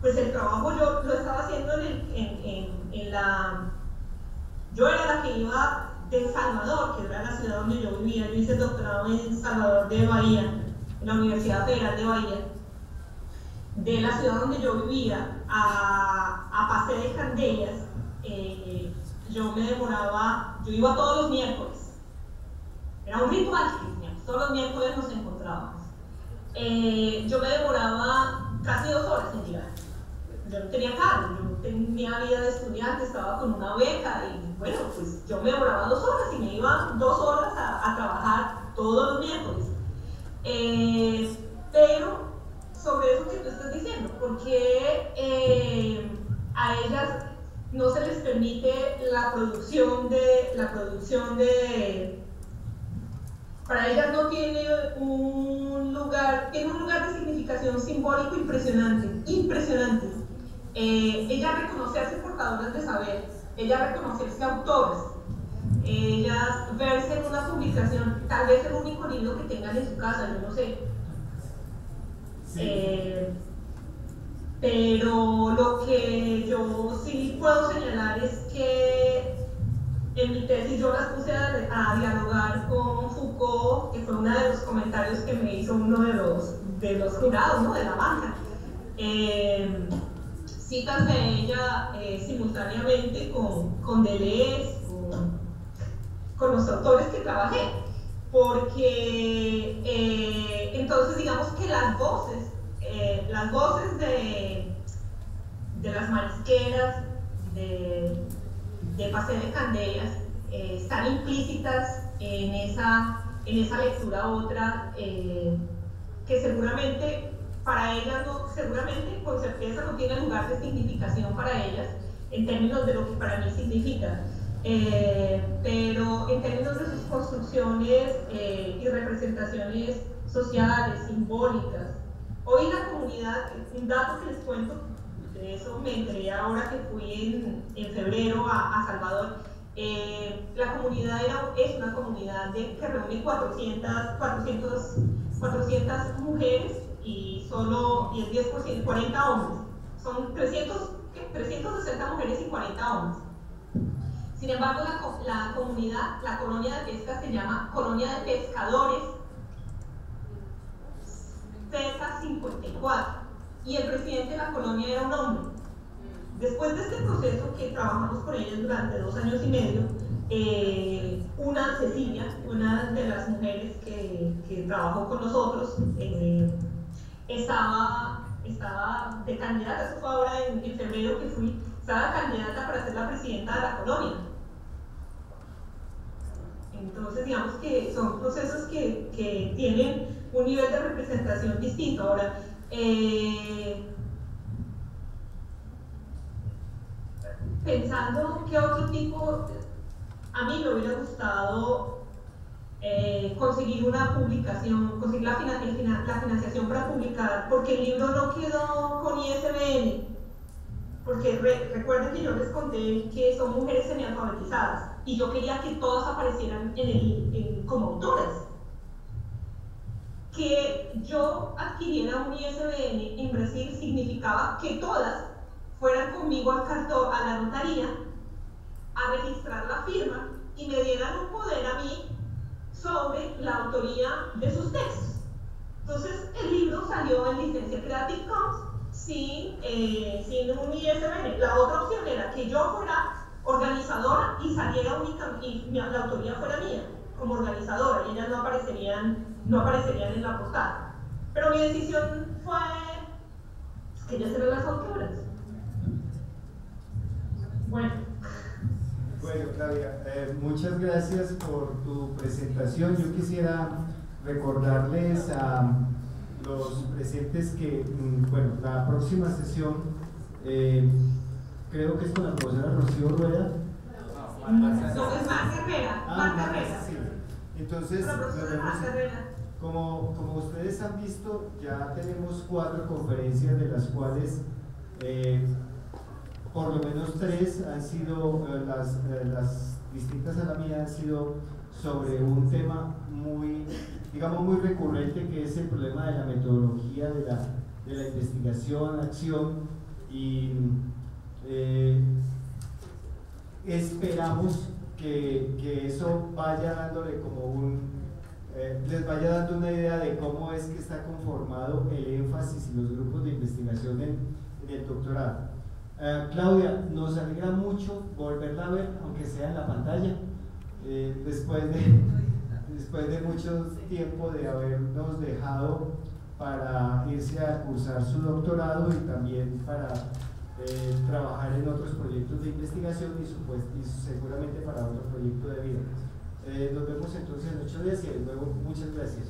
pues el trabajo yo lo estaba haciendo en, en, en, la... Yo era la que iba de Salvador, que era la ciudad donde yo vivía, yo hice el doctorado en Salvador de Bahía, en la Universidad Federal de Bahía, de la ciudad donde yo vivía a, a de Candellas, eh, yo me demoraba, yo iba todos los miércoles. Era un ritual todos los miércoles nos encontrábamos. Eh, yo me demoraba casi dos horas en llegar. Yo no tenía carro, yo tenía vida de estudiante, estaba con una beca y bueno, pues yo me demoraba dos horas y me iba dos horas a, trabajar todos los miércoles. Eh, pero sobre eso que tú estás diciendo, porque eh, a ellas no se les permite la producción de, la producción de, para ellas no tiene un lugar, tiene un lugar de significación simbólico impresionante, impresionante. Eh, ellas reconocerse portadoras de saber, ellas reconocerse autoras, ellas verse en una publicación, tal vez el único libro que tengan en su casa, yo no sé. Pero lo que yo sí puedo señalar es que en mi tesis yo las puse a, dialogar con Foucault, que fue uno de los comentarios que me hizo uno de los, de los jurados, ¿no? de la banca. eh, citas de ella eh, simultáneamente con, con Deleuze, con, los autores que trabajé, porque eh, entonces digamos que las voces, las voces de, de las marisqueras, de, de Paseo de Candelas, están implícitas en esa, en esa lectura otra que seguramente para ellas no, seguramente con certeza no tiene lugar de significación para ellas en términos de lo que para mí significa. Eh, pero en términos de sus construcciones eh, y representaciones sociales, simbólicas, hoy la comunidad, un dato que les cuento, de eso me enteré ahora que fui en, en febrero a, a Salvador, eh, la comunidad era, es una comunidad de, que reúne 400, 400, 400 mujeres y solo y el 10%, 40 hombres. Son 300, 360 mujeres y 40 hombres. Sin embargo, la, comunidad, la colonia de pesca se llama Colonia de Pescadores CESA 54 y el presidente de la colonia era un hombre. Después de este proceso que trabajamos con ellos durante dos años y medio, eh, una Cecilia, una de las mujeres que, trabajó con nosotros, eh, estaba, estaba de candidata, eso fue ahora en, febrero que fui, estaba candidata para ser la presidenta de la colonia. Entonces, digamos que son procesos que, que tienen un nivel de representación distinto. Ahora, eh, pensando qué otro tipo, a mí me hubiera gustado eh, conseguir una publicación, conseguir la, financiación para publicar, porque el libro no quedó con ISBN, porque recuerden que yo les conté que son mujeres semialfabetizadas y yo quería que todas aparecieran en el, como autoras. Que yo adquiriera un ISBN en Brasil significaba que todas fueran conmigo al cartón, a la notaría, a registrar la firma y me dieran un poder a mí sobre la autoría de sus textos. Entonces, el libro salió en licencia Creative Commons sin, eh, sin un ISBN. La otra opción era que yo fuera organizadora y saliera única, y la autoría fuera mía como organizadora, y ellas no aparecerían, no aparecerían en la portada. Pero mi decisión fue que ellas eran las autoras. Bueno. Bueno, Claudia, eh, muchas gracias por tu presentación. Yo quisiera recordarles a los presentes que, mm, bueno, la próxima sesión eh, creo que es con la profesora Rocío Rueda. No, es más Herrera, ah, Sí. Entonces, como, como ustedes han visto, ya tenemos cuatro conferencias de las cuales eh, por lo menos tres han sido, eh, las, eh, las distintas a la mía han sido sobre un tema muy, digamos, muy recurrente que es el problema de la metodología de la, de la investigación, acción y eh, esperamos que, que, eso vaya dándole como un, les vaya dando una idea de cómo es que está conformado el énfasis y los grupos de investigación en, en el doctorado. Eh, Claudia, nos alegra mucho volverla a ver, aunque sea en la pantalla, eh, después, de, después de mucho tiempo de habernos dejado para irse a cursar su doctorado y también para eh, trabajar en otros proyectos de investigación y, y, seguramente para otro proyecto de vida. nos vemos entonces en ocho días y de nuevo muchas gracias.